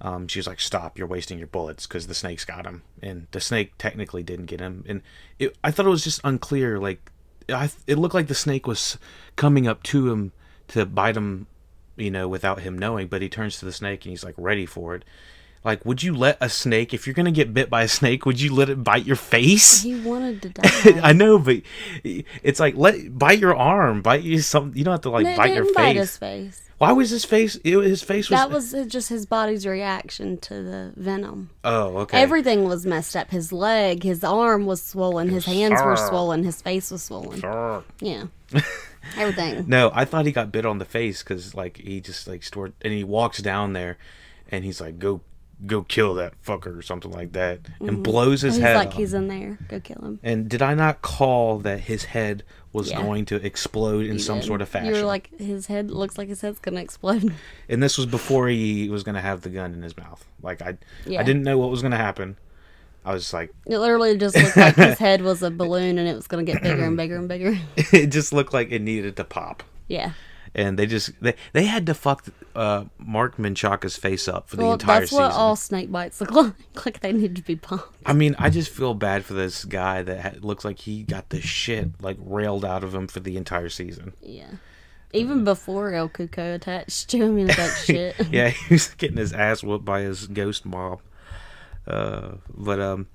Um, she was like, "Stop! You're wasting your bullets because the snake's got him." And the snake technically didn't get him. And it, I thought it was just unclear. Like, I, it looked like the snake was coming up to him to bite him, you know, without him knowing. But he turns to the snake and he's like ready for it. Like, would you let a snake, if you're gonna get bit by a snake, would you let it bite your face? He wanted to <laughs> die. I know, but it's like let bite your arm, bite you some. You don't have to like No, bite your face. bite his face. Why was his face? His face was. That was uh, just his body's reaction to the venom. Oh, okay. Everything was messed up. His leg, his arm was swollen, his hands were swollen, his face was swollen. Yeah. <laughs> Everything. No, I thought he got bit on the face because like he just like stored and he walks down there, and he's like go go kill that fucker or something like that, and mm-hmm. blows his He's head like, off. he's in there. Go kill him. And did I not call that his head was Yeah. going to explode in some And sort of fashion? You were like, his head looks like his head's gonna explode. <laughs> and this was before he was going to have the gun in his mouth. Like I, I didn't know what was going to happen. I was just like, It literally just looked like his <laughs> head was a balloon and it was gonna get bigger and bigger and bigger. <laughs> it just looked like it needed to pop. Yeah. And they just they, they had to fuck uh, Marc Menchaca's face up for the Well, entire that's season. what all snake bites look <laughs> like. Like they need to be pumped. I mean, I just feel bad for this guy that ha- looks like he got the shit like railed out of him for the entire season. Yeah. Even before El Cuco attached to him, was like, <laughs> shit. Yeah, he was getting his ass whooped by his ghost mob. Uh, but um,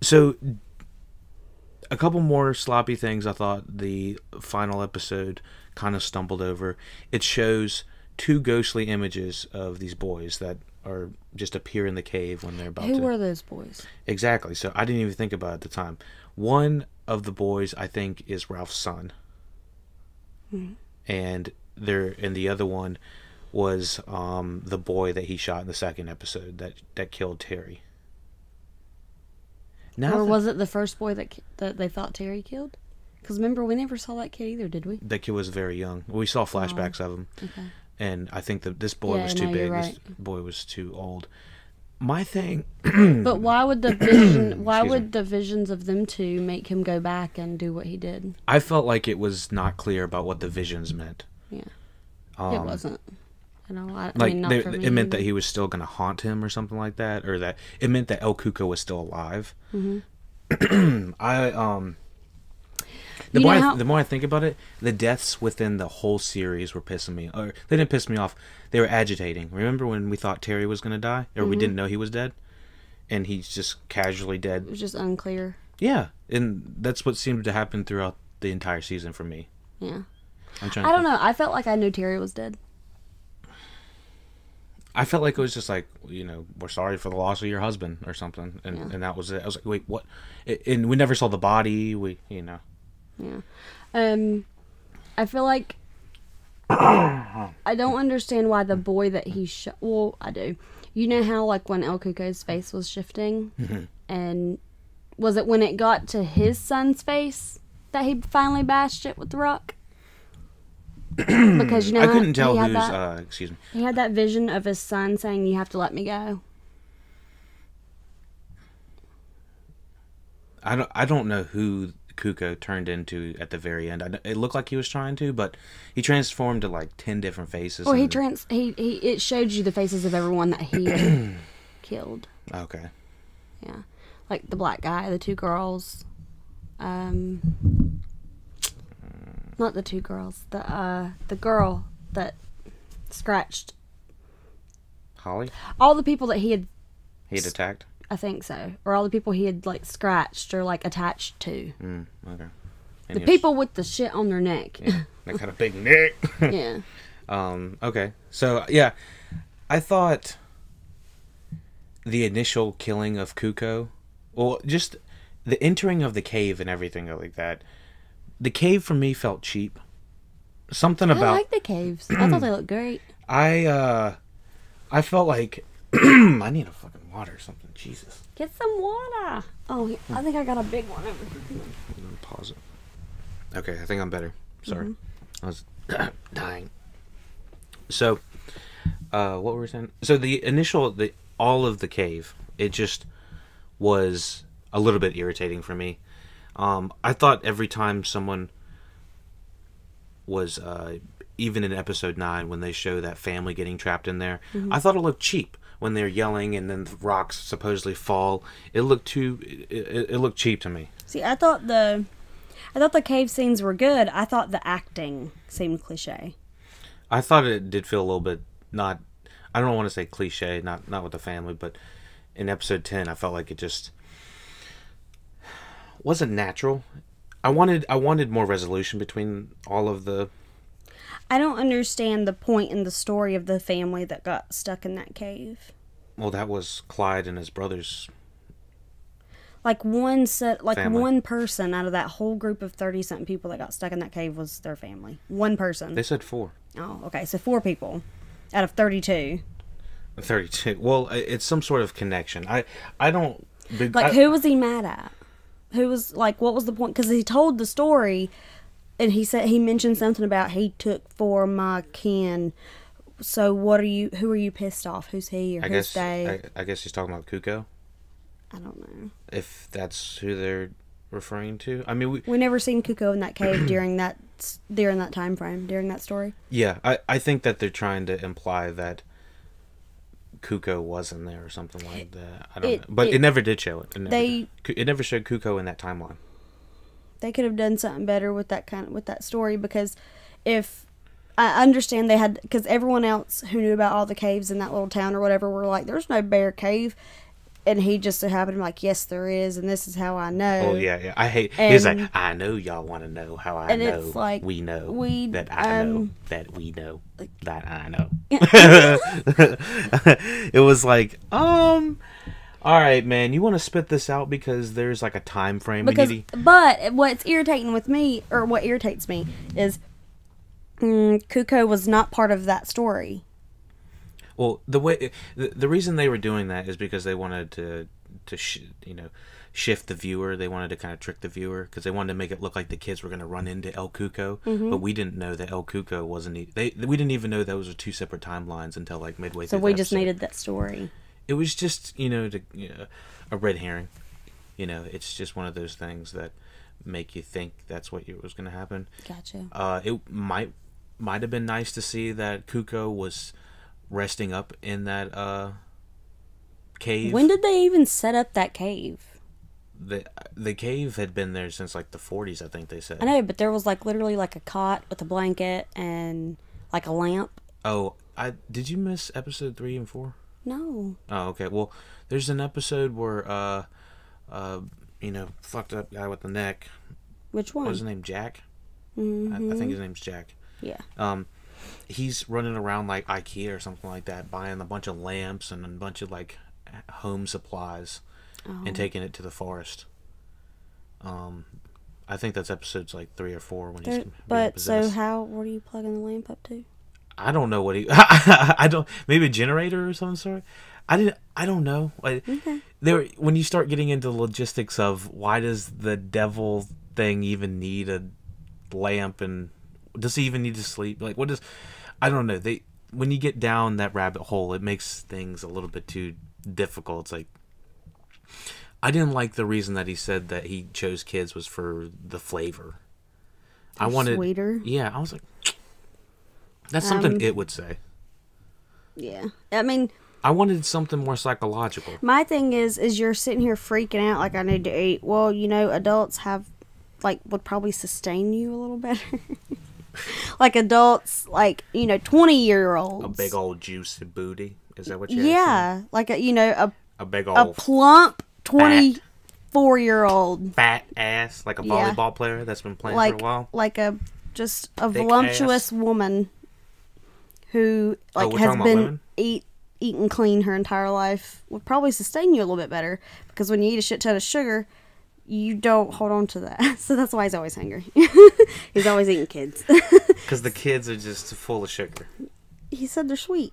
so a couple more sloppy things. I thought the final episode kind of stumbled over. It shows two ghostly images of these boys that are just appear in the cave when they're about Who to. were those boys? Exactly. So I didn't even think about it at the time. One of the boys, I think, is Ralph's son. And there and the other one was um the boy that he shot in the second episode that that killed Terry. Now or was it the first boy that that they thought Terry killed? Because remember, we never saw that kid either, did we? that kid was very young. We saw flashbacks of him, Okay. and I think that this boy Yeah, was too no, big. you're This boy was too old. My thing, <clears throat> But why would the vision? <coughs> Why Excuse me. would the visions of them two make him go back and do what he did? I felt like it was not clear about what the visions meant. Yeah, Um, it wasn't. I know. I, I Like mean, not they- for me it meant that he was still going to haunt him or something like that, or that it meant that El Cuco was still alive. Mm-hmm. <clears throat> I um. The You more, I, how- the more I think about it, the deaths within the whole series were pissing me. Or they didn't piss me off; they were agitating. Remember when we thought Terry was going to die, or Mm-hmm. we didn't know he was dead, and he's just casually dead. It was just unclear. Yeah, and that's what seemed to happen throughout the entire season for me. Yeah. I'm trying. I don't know. I felt like I knew Terry was dead. I felt like it was just like you know we're sorry for the loss of your husband or something, and Yeah. and that was it. I was like, wait, what? And we never saw the body. We you know. Yeah. Um, I feel like <coughs> I don't understand why the boy that he shot. Well, I do. You know how like when El Cuco's face was shifting, Mm-hmm. and was it when it got to his son's face that he finally bashed it with the rock? Because you <clears throat> know I couldn't tell he who's. that, Uh, excuse me. he had that vision of his son saying, "You have to let me go." I don't. I don't know who Cuco turned into at the very end. I, it looked like he was trying to, but he transformed to like ten different faces. Or he trans he, he it showed you the faces of everyone that he <clears throat> killed. Okay. Yeah. Like the black guy, the two girls. Um not the two girls. The uh the girl that scratched Holly. all the people that he had He had attacked. I think so. Or all the people he had like scratched or like attached to. Mm, okay. And The was- people with the shit on their neck. Yeah, they got a big neck. <laughs> <laughs> yeah. Um, okay. So yeah, I thought the initial killing of Cuco, well, just the entering of the cave and everything like that. The cave for me felt cheap. Something I about I like the caves. I thought they looked great. <clears throat> I uh I felt like <clears throat> I need a fucking water or something. Jesus. Get some water. Oh, I think I got a big one. over here. I'm gonna pause it. Okay, I think I'm better. Sorry. I was <clears throat> dying. So, uh, what were we saying? So the initial, the all of the cave, it just was a little bit irritating for me. Um, I thought every time someone was, uh, even in episode nine when they show that family getting trapped in there, I thought it looked cheap when they're yelling and then the rocks supposedly fall. It looked too, it, it, it looked cheap to me. See, I thought the I thought the cave scenes were good. I thought the acting seemed cliche. I thought it did feel a little bit not. I don't want to say cliche, not not with the family, but in episode ten, I felt like it just wasn't natural. I wanted I wanted more resolution between all of the. I don't understand the point in the story of the family that got stuck in that cave. Well, that was Clyde and his brothers. Like one set, like Family. one person out of that whole group of thirty something people that got stuck in that cave was their family. One person. They said four. oh, okay, so four people out of thirty-two. 32 well it's some sort of connection i i don't Like, I- who was he mad at? Who was like, what was the point? Because he told the story, and he said he mentioned something about he took for my kin. So what are you? Who are you pissed off? Who's he or I who's guess they? I, I guess he's talking about Cuco I don't know. if that's who they're referring to i mean we, We never seen Cuco in that cave <clears throat> during that during that time frame during that story. Yeah, I, I think that they're trying to imply that Cuco was in there or something like that. I don't It- know, but it, it- never did show it. It never, they- did. It never showed Cuco in that timeline. They could have done something better with that kind of with that story because if I understand they had because everyone else who knew about all the caves in that little town or whatever were like, "There's no bear cave," and he just so happened to be like, "Yes, there is," and this is how I know. Oh yeah, yeah. I hate. he's like, I know y'all want to know how I and know. it's like, we know we, that I know um, that we know that I know. <laughs> it was like, um, all right, man. You want to spit this out because there's like a time frame. because to- but what's irritating with me or what irritates me is Mm, Cuco was not part of that story. Well, the way the, the reason they were doing that is because they wanted to to sh- you know shift the viewer. They wanted to kind of trick the viewer because they wanted to make it look like the kids were going to run into El Cuco, Mm-hmm. but we didn't know that El Cuco wasn't. E- they we didn't even know those were two separate timelines until like midway. So through we the just episode. needed that story. It was just you know to you know, a red herring. You know, it's just one of those things that make you think that's what you- was going to happen. Gotcha. Uh, it might might have been nice to see that Cuco was resting up in that uh cave. When did they even set up that cave? the the cave had been there since like the 40s, I think they said. I know, but there was like literally like a cot with a blanket and like a lamp. Oh, I did you miss episode three and four? No. Oh, okay. Well, there's an episode where uh, uh, you know, fucked up guy with the neck. Which one? What was his name? Jack. Mm-hmm. I, I think his name's Jack. Yeah. Um, he's running around like IKEA or something like that, buying a bunch of lamps and a bunch of like home supplies, Oh. and taking it to the forest. Um, I think that's episodes like three or four when he's There- being but so how? What are you plugging the lamp up to? I don't know what he. <laughs> I don't. Maybe a generator or something sort. I didn't. I don't know. Like, Okay. There, when you start getting into the logistics of why does the devil thing even need a lamp and does he even need to sleep? Like, what does? I don't know. They when you get down that rabbit hole, it makes things a little bit too difficult. It's like I didn't like the reason that he said that he chose kids was for the flavor. I wanted sweeter. Yeah, I was like, <tsk> that's something Um, it would say. Yeah. I mean, I wanted something more psychological. my thing is, is you're sitting here freaking out like I need to eat. Well, you know, adults have, like, would probably sustain you a little <laughs> better. <laughs> like adults, like you know, twenty year olds. A big old juicy booty. Is that what you're Yeah, like a you know a A big a old plump twenty four year old fat ass, like a Yeah. volleyball player that's been playing like for a while. like a just a Thick voluptuous woman who oh, like Oh, has been eat eaten clean her entire life would probably sustain you a little bit better because when you eat a shit ton of sugar you don't hold on to that <laughs> so that's why he's always hungry <laughs> he's always eating kids <laughs> Because the kids are just full of sugar. he said they're sweet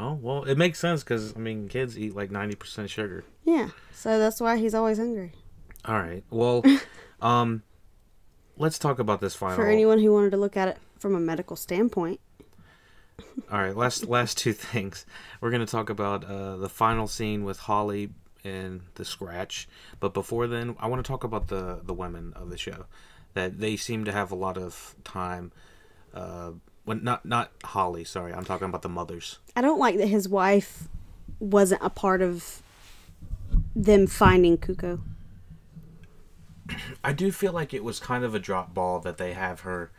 Oh, well, it makes sense because, I mean, kids eat like 90% sugar. yeah so that's why he's always hungry All right. Well, um, let's talk about this final. for anyone who wanted to look at it from a medical standpoint All right, last last two things. We're gonna talk about uh, the final scene with Holly and the scratch. But before then, I want to talk about the the women of the show. That they seem to have a lot of time. Uh, when not not Holly, sorry, I'm talking about the mothers. I don't like that his wife wasn't a part of them finding Cuco. <clears throat> I do feel like it was kind of a drop ball that they have her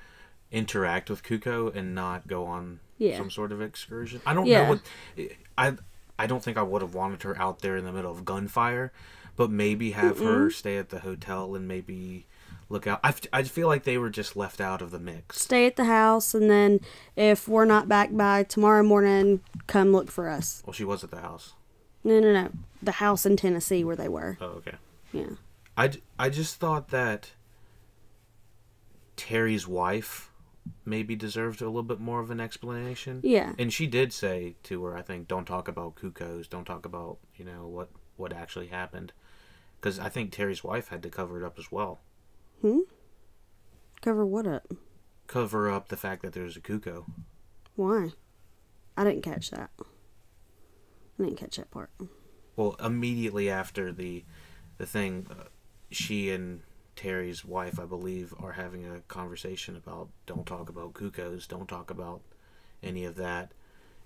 interact with Cuco and not go on Yeah. some sort of excursion. I don't Yeah. know what I I don't think I would have wanted her out there in the middle of gunfire, but maybe have her stay at the hotel and maybe look out. I, f- I feel like they were just left out of the mix. Stay at the house, and then if we're not back by tomorrow morning, come look for us. Well, she was at the house. No, no, no. The house in Tennessee where they were. Oh, okay. Yeah. I, I just thought that Terry's wife maybe deserved a little bit more of an explanation. Yeah. And she did say to her, I think, don't talk about Cuco's, don't talk about, you know, what, what actually happened. Because I think Terry's wife had to cover it up as well. Hmm? Cover what up? Cover up the fact that there's a Cuco. Why? I didn't catch that. I didn't catch that part. Well, immediately after the the thing, uh, she and Terry's wife, I believe, are having a conversation about don't talk about Cuco's, don't talk about any of that.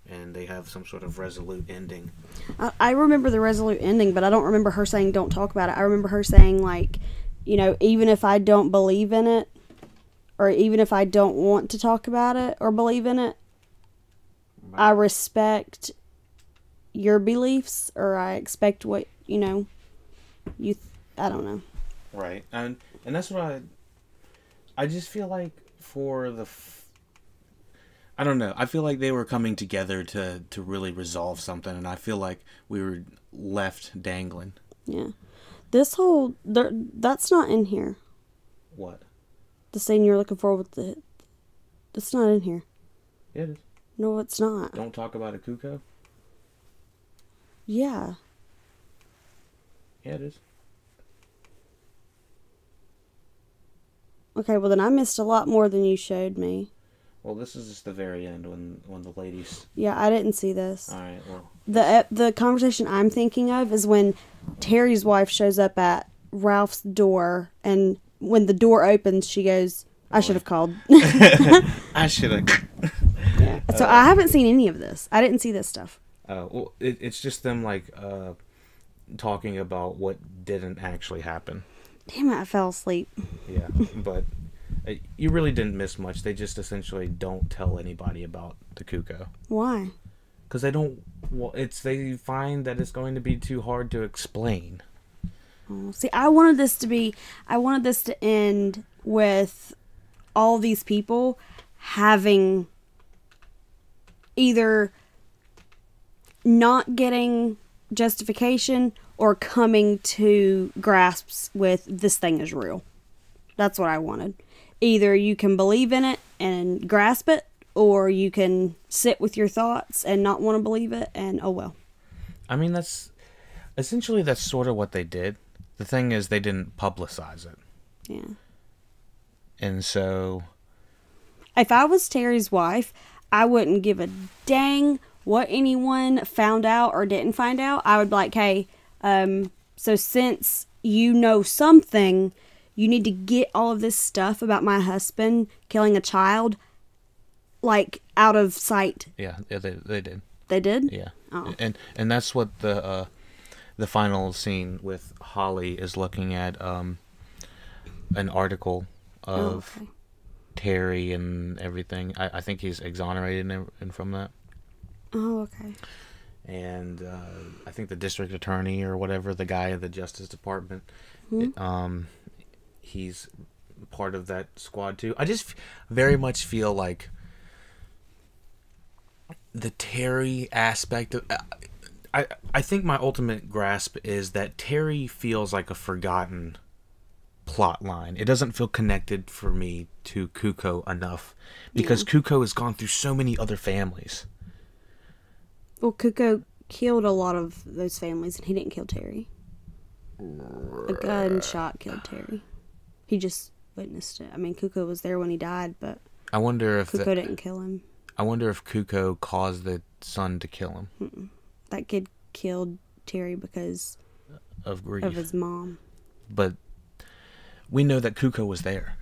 And they have some sort of resolute ending. I, I remember the resolute ending, but I don't remember her saying "don't talk about it." I remember her saying like, you know, even if I don't believe in it, or even if I don't want to talk about it or believe in it, I respect your beliefs, or I expect what you know. You, th- I don't know. Right, and and that's what I. I just feel like for the. F- I don't know. I feel like they were coming together to to really resolve something, and I feel like we were left dangling. Yeah, this whole there, that's not in here. What? The scene you're looking for with the It's not in here. Yeah, it is. No, it's not. Don't talk about a Cuco. Yeah. Yeah, it is. Okay, well then I missed a lot more than you showed me. Well, this is just the very end when when the ladies. Yeah, I didn't see this. All right. Well, The the conversation I'm thinking of is when Terry's wife shows up at Ralph's door, and when the door opens, she goes, "I should have called." <laughs> <laughs> I should have. yeah. <laughs> So I haven't seen any of this. I didn't see this stuff. Uh, well, it, it's just them like uh, talking about what didn't actually happen. Damn it! I fell asleep. Yeah, but uh, you really didn't miss much. They just essentially don't tell anybody about the Cuco Why? because they don't. Well, it's they find that it's going to be too hard to explain. Oh, see, I wanted this to be. I wanted this to end with all these people having either not getting justification or coming to grasps with this thing is real. That's what I wanted. Either you can believe in it and grasp it, or you can sit with your thoughts and not want to believe it, and oh well. I mean, that's essentially that's sort of what they did. The thing is, they didn't publicize it, Yeah. and so If I was Terry's wife, I wouldn't give a dang what anyone found out or didn't find out. I would be like, hey, um, so since you know something, you need to get all of this stuff about my husband killing a child, like out of sight. yeah, yeah, they they did. They did. Yeah, Oh. and and that's what the uh, the final scene with Holly is looking at um, an article Oh, of okay. Terry and everything. I, I think he's exonerated from that, Oh, okay. And uh, I think the district attorney or whatever, the guy at the Justice Department, Hmm. um, he's part of that squad too. I just very much feel like the Terry aspect of. I I think my ultimate grasp is that Terry feels like a forgotten plot line. It doesn't feel connected for me to Cuco enough because Cuco has gone through so many other families. Well, Cuco killed a lot of those families, and he didn't kill Terry. A gunshot killed Terry. He just witnessed it. I mean, Cuco was there when he died, but I wonder if Cuco the, didn't kill him. I wonder if Cuco caused the son to kill him That kid killed Terry because of grief. of his mom. but we know that Cuco was there.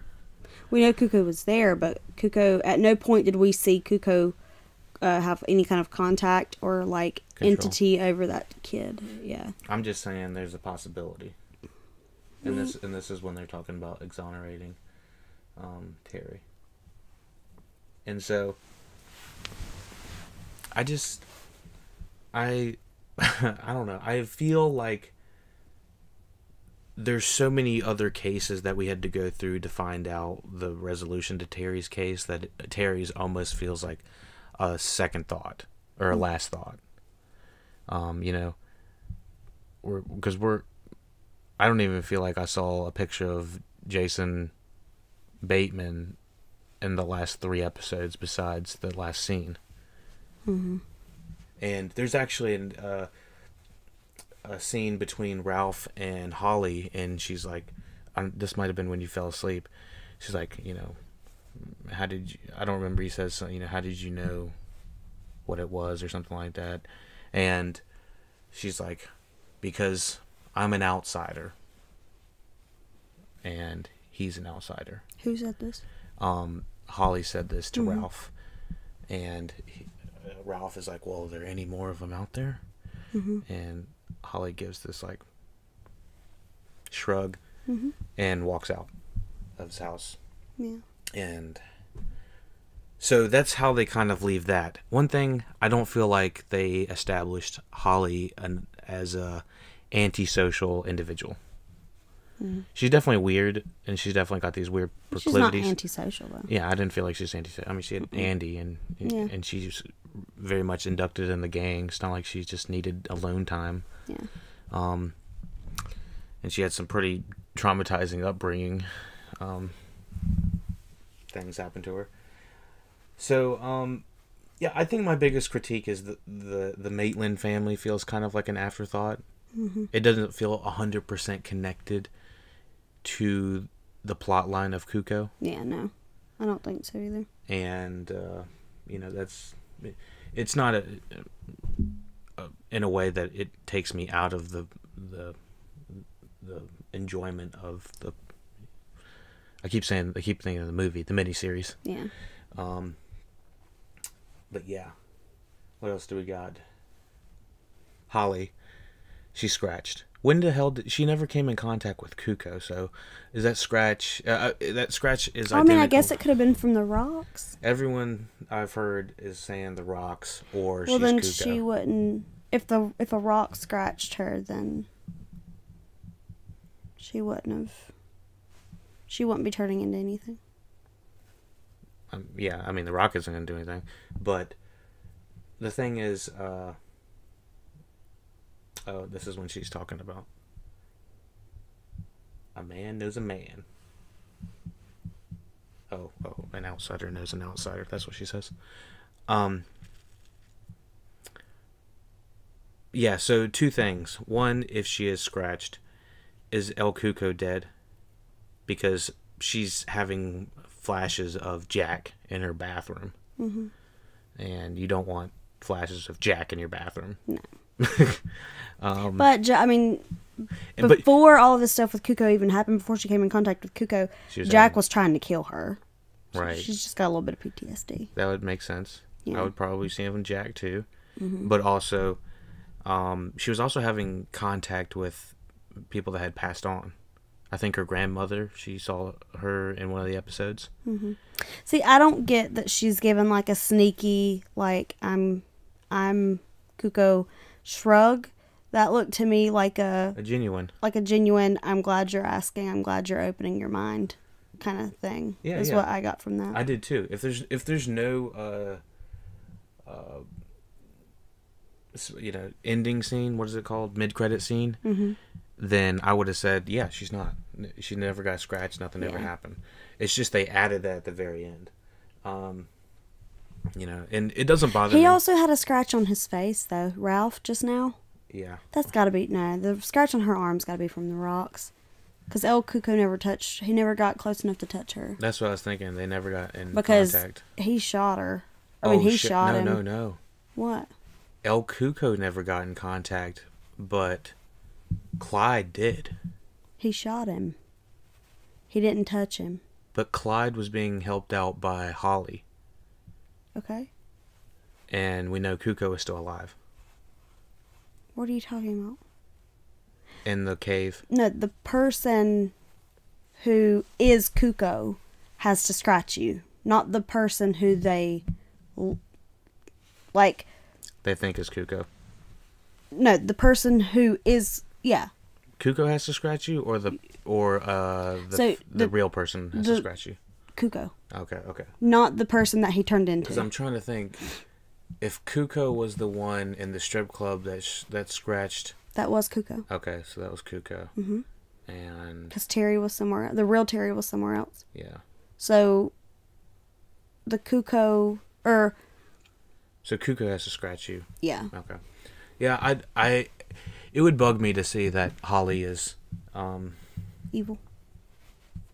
We know Cuco was there, but Cuco at no point did we see Cuco uh, have any kind of contact or like Control. entity over that kid. Yeah. I'm just saying there's a possibility. And this and this is when they're talking about exonerating um, Terry. And so I just I <laughs> I don't know. I feel like there's so many other cases that we had to go through to find out the resolution to Terry's case that Terry's almost feels like a second thought or a last thought. Um, you know, we're because we're I don't even feel like I saw a picture of Jason Bateman in the last three episodes besides the last scene. Mm-hmm. And there's actually an, uh, a scene between Ralph and Holly, and she's like, "This might have been when you fell asleep." She's like, "You know, how did you?" I don't remember. He says, so- "You know, how did you know what it was, or something like that?" And she's like, "Because I'm an outsider, and he's an outsider." Who said this? um, Holly said this to Mhm. Ralph, and he, uh, Ralph is like, "Well, are there any more of them out there?" Mm-hmm. And Holly gives this like shrug Mm-hmm. and walks out of his house. Yeah. And so that's how they kind of leave that. One thing I don't feel like they established Holly an, as a antisocial individual. Mhm. She's definitely weird, and she's definitely got these weird She's not proclivities. antisocial though. Yeah, I didn't feel like she's anti. I mean, she had Andy, and Yeah. and she's very much inducted in the gang. It's not like she just needed alone time. Yeah. Um, and she had some pretty traumatizing upbringing. Um, things happen to her. So, um, yeah, I think my biggest critique is the the the Maitland family feels kind of like an afterthought. Mm-hmm. It doesn't feel hundred percent connected to the plot line of Cuco, Yeah, no, I don't think so either. and uh, you know that's it's not a, a in a way that it takes me out of the the the enjoyment of the. I keep saying I keep thinking of the movie, the miniseries. Yeah. Um, but yeah, what else do we got? Holly, she scratched. When the hell did she never came in contact with Cuco? So, is that scratch? Uh, uh, that scratch is. I mean, I guess it could have been from the rocks. Everyone I've heard is saying the rocks or Well, then Cuco. she wouldn't. If the if a rock scratched her, then she wouldn't have. She won't be turning into anything. Um, yeah, I mean the rock isn't gonna do anything, but the thing is, uh, oh, this is when she's talking about a man knows a man. Oh, oh, an outsider knows an outsider. That's what she says. Um. Yeah, so two things. One, if she is scratched, is El Cuco dead? Because she's having flashes of Jack in her bathroom. hmm And you don't want flashes of Jack in your bathroom. No. <laughs> um, But I mean, and- but before all of this stuff with Cuco even happened, before she came in contact with Cuco, was Jack having- was trying to kill her. So Right. She's just got a little bit of PTSD. that would make sense. Yeah. I would probably see him in Jack too. Mhm. But also, um, she was also having contact with people that had passed on. I think her grandmother, she saw her in one of the episodes. See, I don't get that she's given like a sneaky, like I'm, I'm Cuco shrug. That looked to me like a A genuine. like a genuine. I'm glad you're asking. I'm glad you're opening your mind, kind of thing. Yeah, is yeah. what I got from that. I did too. If there's if there's no uh, uh, you know ending scene, what is it called? Mid credit scene. hmm Then I would have said, yeah, she's not. She never got scratched. Nothing ever happened. It's just they added that at the very end. Um, you know, and it doesn't bother me. He me. also had a scratch on his face though. Ralph just now. yeah, That's got to be no. The scratch on her arm's got to be from the rocks, because El Cuco never touched. He never got close enough to touch her that's what I was thinking. They never got in because contact. he shot her. I mean, Oh, he shit. shot no, him. No, no, What? El Cuco never got in contact, but Clyde did. He shot him. He didn't touch him. But Clyde was being helped out by Holly, Okay. and we know Cuco is still alive What are you talking about? in the cave. No, the person who is Cuco has to scratch you, not the person who they like. They think is Cuco. No, the person who is yeah. Cuco has to scratch you, or the or uh the, So, the, the- real person has to scratch you. Cuco, Okay, okay. not the person that he turned into. Because. I'm trying to think, if Cuco was the one in the strip club that sh- that scratched. That was Cuco. Okay, so that was Cuco, Mhm. and Because Terry was somewhere. The real Terry was somewhere else. yeah. So the Cuco or So Cuco has to scratch you. yeah. Okay. Yeah, I I it would bug me to see that Holly is um Evil.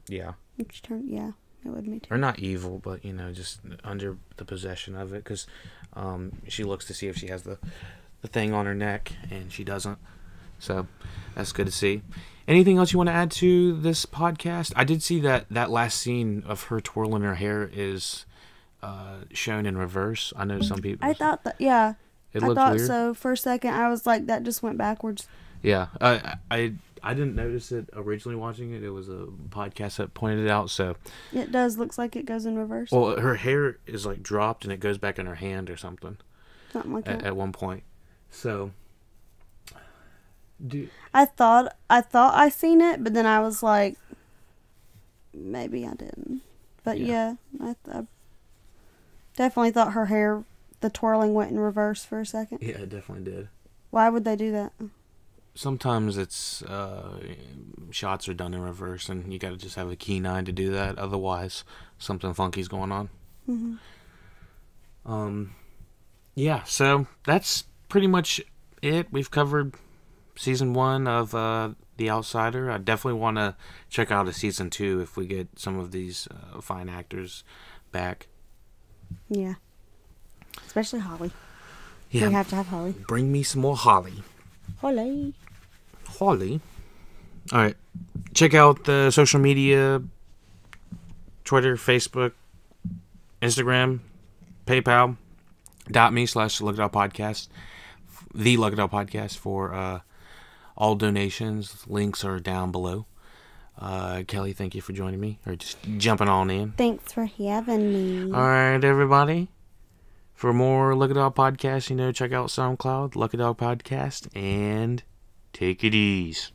yeah, Which turn yeah, it would me too. or not evil, but you know, just under the possession of it cuz um she looks to see if she has the the thing on her neck and she doesn't. So, that's good to see. Anything else you want to add to this podcast? I did see that that last scene of her twirling her hair is uh, shown in reverse. I know some people. I thought that yeah. It I thought weird. so. For a second, I was like, that just went backwards. Yeah, uh, I I didn't notice it originally watching it. It was a podcast that pointed it out. So, It does. Looks like it goes in reverse. well, her hair is like dropped and it goes back in her hand or something Something like at, that. at one point. So, do I thought I thought I seen it, but then I was like, maybe I didn't. But Yeah. yeah, I, I definitely thought her hair, the twirling went in reverse for a second. yeah, it definitely did. Why would they do that? Sometimes it's uh, shots are done in reverse, and you got to just have a key nine to do that. Otherwise, something funky's going on. hmm Um, yeah, so that's pretty much it. We've covered season one of uh, The Outsider. I definitely want to check out a season two if we get some of these uh, fine actors back. Yeah. Especially Holly. Yeah, We have to have Holly. bring me some more Holly. Holly. Holly. All right. Check out the social media Twitter, Facebook, Instagram, PayPal, dot me slash Look Podcast, the Look Podcast for uh, all donations. Links are down below. Uh, Kelly, thank you for joining me, or just jumping on in. Thanks for having me. All right, everybody. For more Lucky Dog Podcast, you know, check out SoundCloud, It Up Podcast, and take it easy.